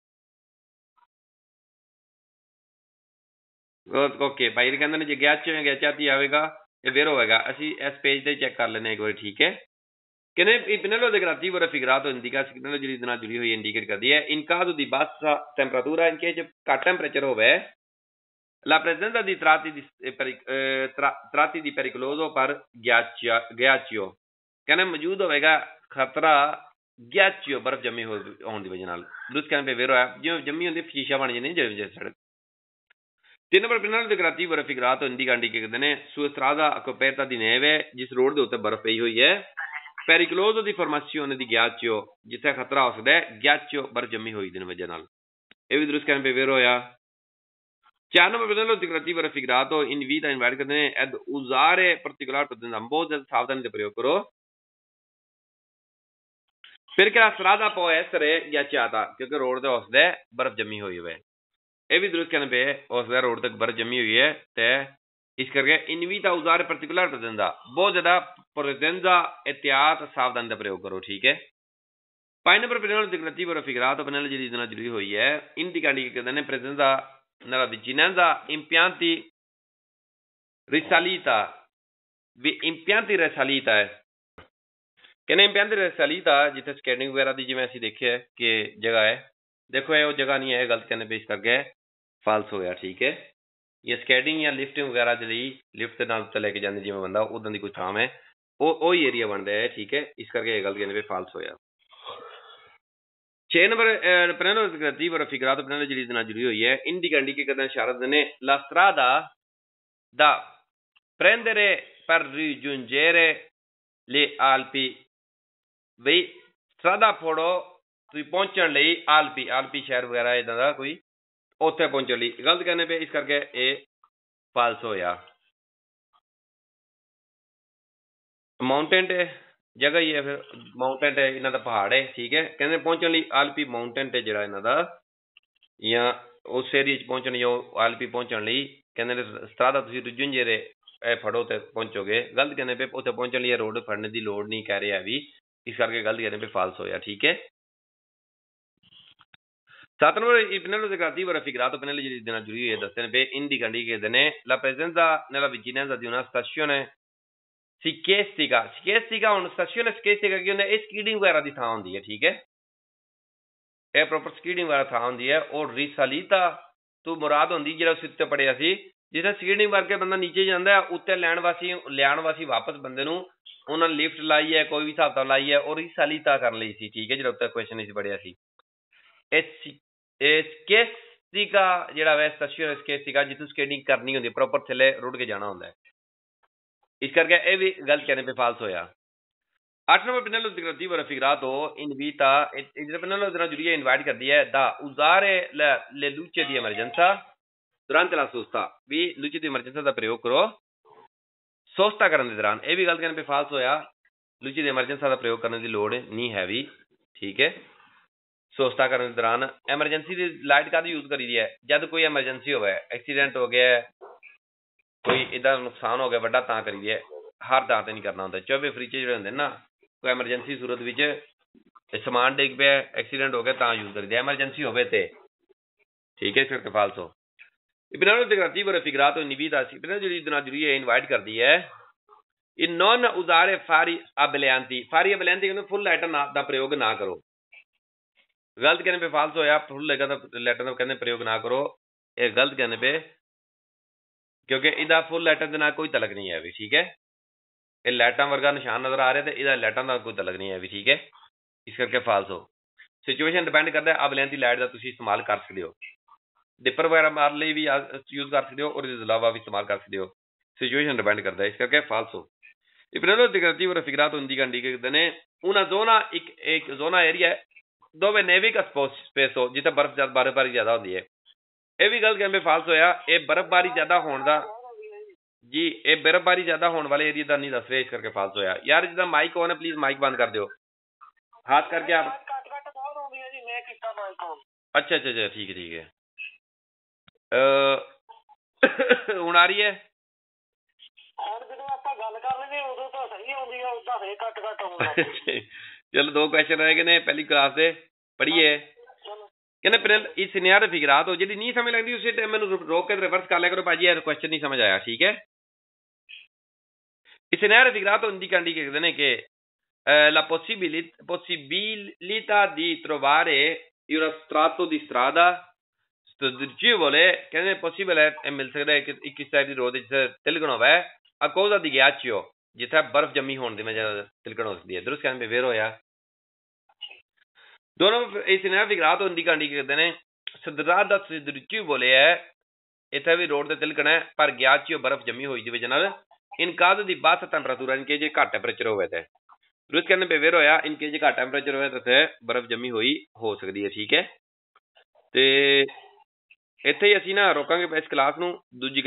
ਓਕੇ ਭਾਈ ਜੀ ਕਹਿੰਦੇ ਨੇ ਜੇ ਗੈਸ ਚ ਹੋਏਗਾ ਚਾਤੀ ਆਵੇਗਾ ਇਹ ਵੇਰ ਹੋਵੇਗਾ ਅਸੀਂ ਇਸ ਪੇਜ ਤੇ ਚੈੱਕ ਕਰ ਲੈਨੇ ਇੱਕ ਵਾਰੀ ਠੀਕ ਹੈ? ਕਹਿੰਦੇ ਇਬਨਲੋ ਦੇ ਗਰਾਤੀ ਵਰ ਫਿਗਰਾਤ ਹੋ ਇੰਡੀਕਾ ਸਿਗਨਲ ਜਿਹੜੀ ਨਾਲ ਜੁੜੀ ਹੋਈ ਇੰਡੀਕੇਟ ਕਰਦੀ ਹੈ? ਇਨਕਾਦ ਦੀ ਬਾਤ ਟੈਂਪਰੇਚਰ ਇਨਕੇ ਜੇ ਕਾ ਟੈਂਪਰੇਚਰ ਹੋਵੇ। La presenza di tratti di, eh, tra, tratti di pericoloso per ghiaccio, ghiaccio ਕਹਿੰਦੇ ਮੌਜੂਦ ਹੋਵੇਗਾ ਖਤਰਾ ਗੈਚੀਓ ਬਰਫ ਜੰਮੀ ਹੋਣ ਦੀ ਵਜ੍ਹਾ ਨਾਲ। ਦੂਸ ਕਹਿੰਦੇ ਵੇਰੋ ਹੋਇਆ ਜਿਵੇਂ ਜੰਮੀ ਹੁੰਦੀ ਸ਼ੀਸ਼ਾ ਬਣ ਜਾਂਦੀ ਜਿਵੇਂ ਜਿਵੇਂ ਸੜਕ ਤਿੰਨ ਨੰਬਰ ਪਿੰਨਾਂ ਦੇ ਕਰਾਤੀ ਬਰਫ਼ ਇੱਕ ਰਾਤ ਹੁੰਦੀ ਕਾਂਡੀ ਕੀ ਕਹਿੰਦੇ ਨੇ ਸੁਸਤਰਾਦਾ ਅਕੋਪੇਤਾ ਦੀ ਨੇਵੇ ਜਿਸ ਰੋਡ ਦੇ ਉੱਤੇ ਬਰਫ਼ ਪਈ ਹੋਈ ਹੈ ਪੈਰੀਕਲੋਜ਼ ਦੀ ਫਾਰਮਾਸੀਓਨ ਦੀ ਗਿਆਚਿਓ ਜਿੱਥੇ ਖਤਰਾ ਹੋ ਸਕਦਾ ਹੈ ਗਿਆਚਿਓ ਬਰਫ਼ ਜੰਮੀ ਹੋਈ ਦਿਨ ਵਜ੍ਹਾ ਨਾਲ ਇਹ ਵੀ ਦਰਸ ਕਰਨ ਪੇ ਵੇਰ ਹੋਇਆ ਚਾਰ ਨੰਬਰ ਪਿੰਨਾਂ ਦੇ ਕਰਾਤੀ ਬਰਫ਼ ਇੱਕ ਰਾਤ ਹੋ ਇਨ ਵੀ ਦਾ ਇਨਵਾਈਟ ਕਰਦੇ ਨੇ ਐਡ ਉਜ਼ਾਰੇ ਪਾਰਟਿਕੂਲਰ ਪ੍ਰਦਨ ਬਹੁਤ ਜ਼ਿਆਦਾ ਸਾਵਧਾਨੀ ਦਾ ਪ੍ਰਯੋਗ ਕਰੋ ਫਿਰ ਕਿਹੜਾ ਸਰਾਦਾ ਪੋਇਸਰੇ ਗਿਆਚਿਆ ਦਾ ਕਿਉਂਕਿ ਰੋਡ ਤੇ ਉਸਦੇ ਬਰਫ਼ ਜੰਮੀ ਹੋਈ ਹੋਵੇ ਇਹ ਵੀ ਦਰੁਸਤ ਕਰਨ ਪਏ ਉਸਦੇ ਰੋਡ ਤੱਕ ਬਰਫ਼ ਜੰਮੀ ਹੋਈ ਹੈ ਤੇ ਇਸ ਕਰਕੇ invita a usare particolare prudenza ਬਹੁਤ ਜ਼ਿਆਦਾ prudenza ehtiyat ਸਾਵਧਾਨੀ ਦਾ ਪ੍ਰਯੋਗ ਕਰੋ ਠੀਕ ਹੈ Poi nel proprio integrativo raffigurato pannello di una giuria ਹੋਈ ਹੈ indicando che ne presenza nella vicinanza impianti risalita impianti risalita ਹੈ ਕਹਿੰਦੇ ਇੰਪਿਆਂਟ ਰਿਸਾਲੀਤਾ ਜਿੱਥੇ ਸਕੇਟਿੰਗ ਵਗੈਰਾ ਦੀ ਜਿਵੇਂ ਅਸੀਂ ਦੇਖਿਆ ਕਿ ਜਗ੍ਹਾ ਹੈ ਦੇਖੋ ਇਹ ਉਹ ਜਗ੍ਹਾ ਨਹੀਂ ਹੈ ਗਲਤ ਕਹਿੰਦੇ ਪੇਸ਼ ਕਰ ਗਏ ਫਾਲਸ ਹੋ ਗਿਆ ਠੀਕ ਹੈ ਇਹ ਸਕੇਟਿੰਗ ਜਾਂ ਲਿਫਟਿੰਗ ਵਗੈਰਾ ਦੇ ਲਈ ਲਿਫਟ ਦੇ ਨਾਲ ਉੱਤੇ ਲੈ ਕੇ ਜਾਂਦੇ ਜਿਵੇਂ ਬੰਦਾ ਉਦਾਂ ਦੀ ਕੋਈ ਥਾਂ ਹੈ ਉਹ ਉਹ ਹੀ ਏਰੀਆ ਬਣਦਾ ਹੈ ਠੀਕ ਹੈ ਇਸ ਕਰਕੇ ਇਹ ਗਲਤ ਕਹਿੰਦੇ ਪੇ ਫਾਲਸ ਹੋਇਆ 6 number eh, prendendo l'aggettivo raffigurato prendendo l'agilità una giuria indica indica che dan la strada da prendere per raggiungere le Alpi ਵੀ strada ਫੜੋ ਤੁਸੀਂ ਪਹੁੰਚਣ ਲਈ ਆਲਪੀ ਆਲਪੀ ਸ਼ਹਿਰ ਵਗੈਰਾ ਇਦਾਂ ਦਾ ਕੋਈ ਉੱਥੇ ਪਹੁੰਚਣ ਲਈ। ਗਲਤ ਕਹਿੰਦੇ ਪਏ, ਇਸ ਕਰਕੇ ਇਹ ਫਾਲਸ ਹੋਇਆ। ਮਾਊਂਟੇਨ ਤੇ ਜਗ੍ਹਾ ਹੀ ਹੈ ਫਿਰ। ਮਾਊਂਟੇਨ ਤੇ ਇਹਨਾਂ ਦਾ ਪਹਾੜ ਹੈ, ਠੀਕ ਹੈ। ਕਹਿੰਦੇ ਪਹੁੰਚਣ ਲਈ ਆਲਪੀ ਮਾਊਂਟੇਨ ਤੇ ਜਿਹੜਾ ਇਹਨਾਂ ਦਾ, ਜਾਂ ਉਸ ਏਰੀਆ 'ਚ ਪਹੁੰਚਣ ਜਾਂ ਆਲਪੀ ਪਹੁੰਚਣ ਲਈ ਕਹਿੰਦੇ ਨੇ ਸਟਰਾਦਾ ਤੁਸੀਂ ਰੁਜੁੰਜੇਰੇ ਇਹ ਫੜੋ ਤੇ ਪਹੁੰਚੋਗੇ। ਗਲਤ ਕਹਿੰਦੇ ਪਏ, ਉੱਥੇ ਪਹੁੰਚਣ ਲਈ ਇਹ ਰੋਡ ਫੜਨ ਦੀ ਲੋੜ ਨਹੀਂ, ਕਹਿ ਰਿਹਾ ਵੀ। ਇਸ ਕਰਕੇ ਗਲਤ ਕਹਿੰਦੇ ਪਏ ਫਾਲਸ ਹੋਇਆ, ਠੀਕ ਹੈ। Sat numero il pennello decorativo raffigurato pennello di una giuria da SNP indica che la presenza nella vicinanza di una stazione ਸਿਕੇਸਟਿਕਾ ਸਿਕੇਸਟਿਕਾ ਹੁਣ ਸਟੇਸ਼ਨ ਸਿਕੇਸਟਿਕਾ ਕੀ ਹੁੰਦਾ ਇਹ ਸਕੀਡਿੰਗ ਵਗੈਰਾ ਦੀ ਥਾਂ ਹੁੰਦੀ ਹੈ ਠੀਕ ਹੈ ਇਹ ਪ੍ਰੋਪਰ ਸਕੀਡਿੰਗ ਵਗੈਰਾ ਥਾਂ ਹੁੰਦੀ ਹੈ ਔਰ ਰਿਸਲੀਤਾ ਤੋਂ ਮੁਰਾਦ ਹੁੰਦੀ ਜਿਹੜਾ ਉਸ ਉੱਤੇ ਪੜਿਆ ਸੀ ਜਿੱਥੇ ਸਕੀਡਿੰਗ ਕਰਕੇ ਬੰਦਾ ਨੀਚੇ ਜਾਂਦਾ ਹੈ ਉੱਤੇ ਲੈਣ ਵਾਸੀ ਲਿਆਣ ਵਾਸੀ ਵਾਪਸ ਬੰਦੇ ਨੂੰ ਉਹਨਾਂ ਨੇ ਲਿਫਟ ਲਾਈ ਹੈ ਕੋਈ ਵੀ ਹਿਸਾਬ ਤਾਂ ਲਾਈ ਹੈ ਔਰ ਰਿਸਲੀਤਾ ਕਰਨ ਲਈ ਸੀ ਠੀਕ ਹੈ ਜਿਹੜਾ ਉੱਤੇ ਕੁਐਸਚਨ ਸੀ ਪੜਿਆ ਸੀ ਇਹ ਸਕੇਸਟਿਕਾ ਜਿਹੜਾ ਵੈ ਸਟੇਸ਼ਨ ਸਕੇਸਟਿਕਾ ਜਿੱਥੋਂ ਸਕੇਟਿੰਗ ਕਰਨੀ ਹੁੰਦੀ ਪ੍ਰੋਪਰ ਥੱਲੇ ਰੁੜ ਕੇ ਜਾਣਾ ਹੁੰਦਾ ਹੈ ਇਸ ਕਰਕੇ ਇਹ ਵੀ ਗਲਤ ਕਹਿਣੇ ਤੇ ਫਾਲਸ ਹੋਇਆ 8 ਨੰਬਰ ਪੈਨਲ ਉਸ ਦਿਗਰਦੀ ਵਰ ਫਿਗਰਾਤ ਹੋ ਇਨ ਵੀਤਾ ਇਹਦੇ ਪੈਨਲ ਉਸ ਦਿਨ ਜੁਰੀਆ ਇਨਵਾਈਟ ਕਰਦੀ ਹੈ ਦਾ ਉਜ਼ਾਰੇ ਲੈ ਲੂਚੇ ਦੀ ਐਮਰਜੈਂਸਾ ਦੁਰਾਂਤ ਲਾ ਸੋਸਤਾ ਵੀ ਲੂਚੇ ਦੀ ਐਮਰਜੈਂਸਾ ਦਾ ਪ੍ਰਯੋਗ ਕਰੋ ਸੋਸਤਾ ਕਰਨ ਦੇ ਦੌਰਾਨ ਇਹ ਵੀ ਗਲਤ ਕਹਿਣੇ ਤੇ ਫਾਲਸ ਹੋਇਆ ਲੂਚੇ ਦੀ ਐਮਰਜੈਂਸਾ ਦਾ ਪ੍ਰਯੋਗ ਕਰਨ ਦੀ ਲੋੜ ਨਹੀਂ ਹੈ ਵੀ ਠੀਕ ਹੈ ਸੋਸਤਾ ਕਰਨ ਦੇ ਦੌਰਾਨ ਐਮਰਜੈਂਸੀ ਦੀ ਲਾਈਟ ਕਾਦੀ ਯੂਜ਼ ਕਰੀਦੀ ਹੈ? ਜਦ ਕੋਈ ਐਮਰਜੈਂਸੀ ਹੋਵੇ ਐਕਸੀਡੈਂਟ ਹੋ ਗਿਆ, ਕੋਈ ਇਦਾਂ ਨੁਕਸਾਨ ਹੋ ਗਿਆ, ਵੱਡਾ ਤਾਂ ਕਰੀਦੀ ਹੈ। ਹਰ ਥਾਂ ਤੇ ਨਹੀਂ ਕਰਨਾ ਹੁੰਦਾ। 24 ਫਰੀਚੇ ਜਿਹੜੇ ਹੁੰਦੇ ਨਾ ਕੋਈ ਐਮਰਜੈਂਸੀ ਸੂਰਤ ਵਿੱਚ ਸਮਾਨ ਡਿੱਗ ਪਿਆ ਐਕਸੀਡੈਂਟ ਹੋ ਗਿਆ, ਤਾਂ ਯੂਜ਼ ਕਰੀਦੀ ਐਮਰਜੈਂਸੀ ਹੋਵੇ ਤੇ। ਠੀਕ ਹੈ ਫਿਰ ਫਾਲਸੋ Ibnano integrativo raffigurato in vita si prende di una giuria invite ਕਰਦੀ ਹੈ ਇਹ non ਉਜਾਰੇ fari ableanti fari ableanti ਕਹਿੰਦੇ ਫੁੱਲ ਲੈਟਰ ਦਾ ਪ੍ਰਯੋਗ ਨਾ ਕਰੋ। ਗਲਤ ਕਹਿੰਦੇ ਪੇ ਫਾਲਸ ਹੋਇਆ ਫੁੱਲ ਲੈਟਰ ਦਾ ਕਹਿੰਦੇ ਪ੍ਰਯੋਗ ਨਾ ਕਰੋ ਇਹ ਗਲਤ ਕਹਿੰਦੇ ਪੇ ਕਿਉਂਕਿ ਇਹਦਾ ਫੁੱਲ ਲੈਟਰ ਦੇ ਨਾਲ ਕੋਈ ਤਲਕ ਨਹੀਂ ਹੈ ਵੀ ਠੀਕ ਹੈ ਇਹ ਲੈਟਾਂ ਵਰਗਾ ਨਿਸ਼ਾਨ ਨਜ਼ਰ ਆ ਰਿਹਾ ਤੇ ਇਹਦਾ ਲੈਟਾਂ ਦਾ ਕੋਈ ਤਲਕ ਨਹੀਂ ਹੈ ਵੀ ਠੀਕ ਹੈ ਇਸ ਕਰਕੇ ਫਾਲਸ ਹੋ ਸਿਚੁਏਸ਼ਨ ਡਿਪੈਂਡ ਕਰਦਾ ਹੈ ਆਪ ਲੈਂਥ ਦੀ ਲਾਈਟ ਦਾ ਤੁਸੀਂ ਇਸਤੇਮਾਲ ਕਰ ਸਕਦੇ ਹੋ ਡਿਪਰ ਵਗੈਰਾ ਮਾਰ ਲਈ ਵੀ ਯੂਜ਼ ਕਰ ਸਕਦੇ ਹੋ ਔਰ ਇਸ ਤੋਂ ਇਲਾਵਾ ਵੀ ਇਸਤੇਮਾਲ ਕਰ ਸਕਦੇ ਹੋ ਸਿਚੁਏਸ਼ਨ ਡਿਪੈਂਡ ਕਰਦਾ ਹੈ ਇਸ ਕਰਕੇ ਫਾਲਸ ਹੋ Il periodo integrativo raffigurato indica indicate ne una zona ਇੱਕ ਇੱਕ zona area ਹੈ dove nevica spo- spesso ਜਿੱਥੇ ਬਰਫ਼ ਜ਼ਿਆਦਾ ਬਰਫ਼ਬਾਰੀ ਜ਼ਿਆਦਾ ਹੁੰਦੀ ਹੈ। ਇਹ ਵੀ ਗੱਲ ਕਹਿੰਦੇ ਫਾਲਸ ਹੋਇਆ ਇਹ ਬਰਫ਼ਬਾਰੀ ਜ਼ਿਆਦਾ ਹੋਣ ਦਾ ਜੀ ਇਹ ਬਰਫ਼ਬਾਰੀ ਜ਼ਿਆਦਾ ਹੋਣ ਵਾਲੇ ਏਰੀਆ ਦਾ ਨਹੀਂ ਦੱਸ ਰਿਹਾ ਇਸ ਕਰਕੇ ਫਾਲਸ ਹੋਇਆ। ਯਾਰ ਜਿੱਦਾਂ ਮਾਈਕ ਔਨ ਹੈ ਪਲੀਜ਼ ਮਾਈਕ ਬੰਦ ਕਰ ਦਿਓ। ਹੈ ਆਨ ਅੱਛਾ ਅੱਛਾ ਅੱਛਾ ਠੀਕ ਹੈ ਠੀਕ ਹੈ। ਅ ਹੁਣ ਆ ਰਹੀ ਹੈ? ਹੁਣ ਜਦੋਂ ਆਪਾਂ ਗੱਲ ਕਰ ਲੈਂਦੇ ਉਦੋਂ ਤਾਂ ਸਹੀ ਆਉਂਦੀ ਆ ਉਦਾਂ ਫੇਰ ਕੱਟ ਕੱਟ ਆਉਂਦਾ। ਚਲੋ ਦੋ ਕੁਐਸਚਨ ਰਹਿ ਗਏ ਨੇ ਪਹਿਲੀ ਕਲਾਸ ਦੇ ਪੜ੍ਹੀਏ ਚਲੋ ਕਹਿੰਦੇ ਪਹਿਲੇ ਇਸ ਸਿਨੈਰੀਓ ਫਿਗਰਾ ਤੋਂ ਜਿਹੜੀ ਨਹੀਂ ਸਮਝ ਲੱਗਦੀ ਉਸੇ ਟਾਈਮ ਮੈਨੂੰ ਰੋ- ਰੋਕ ਕੇ ਰਿਵਰਸ ਕਰ ਲਿਆ ਕਰੋ ਭਾਜੀ ਇਹ ਕੁਐਸਚਨ ਨਹੀਂ ਸਮਝ ਆਇਆ ਠੀਕ ਹੈ il scenario figurato indica indica che eh, la possibili- possibilità di trovare in uno strato di strada stagevole che non è possibile è ਮਿਲ ਸਕਦਾ ਹੈ ਕਿ ਇੱਕ ਸਾਈਡ ਦੀ ਰੋਡ ਜਿੱਥੇ ਤਿਲਕਣ ਹੋਵੇ a causa di ghiaccio ਜਿੱਥੇ ਬਰਫ਼ ਜੰਮੀ ਹੋਣ ਦੀ ਵਜ੍ਹਾ ਨਾਲ ਤਿਲਕਣ ਹੋ ਸਕਦੀ ਹੈ। ਦਰੁਸਤ ਕਹਿੰਦੇ ਵੇਰ ਹੋਇਆ। ਦੋਨੋਂ ਇਸ scenario figurato indica indica ਨੇ strada stagevole ਹੈ, ਇੱਥੇ ਵੀ ਰੋਡ ਤੇ ਤਿਲਕਣ ਹੈ, ਪਰ ghiaccio ਬਰਫ਼ ਜੰਮੀ ਹੋਈ ਦੀ ਵਜ੍ਹਾ ਨਾਲ in the di bassa temperatura ਜੇ ਘੱਟ ਟੈਂਪਰੇਚਰ ਹੋਵੇ ਤੇ। ਰੁਸ ਕਹਿੰਦੇ ਬੇਵੇਰ ਹੋਇਆ ਇਨਕੇ ਜੇ ਘੱਟ ਟੈਂਪਰੇਚਰ ਹੋਵੇ ਤਾਂ ਇੱਥੇ ਬਰਫ਼ ਜੰਮੀ ਹੋਈ ਹੋ ਸਕਦੀ ਹੈ, ਠੀਕ ਹੈ। ਤੇ ਇੱਥੇ ਹੀ ਅਸੀਂ ਨਾ ਰੋਕਾਂਗੇ ਇਸ ਕਲਾਸ ਨੂੰ। ਦੂਜੀ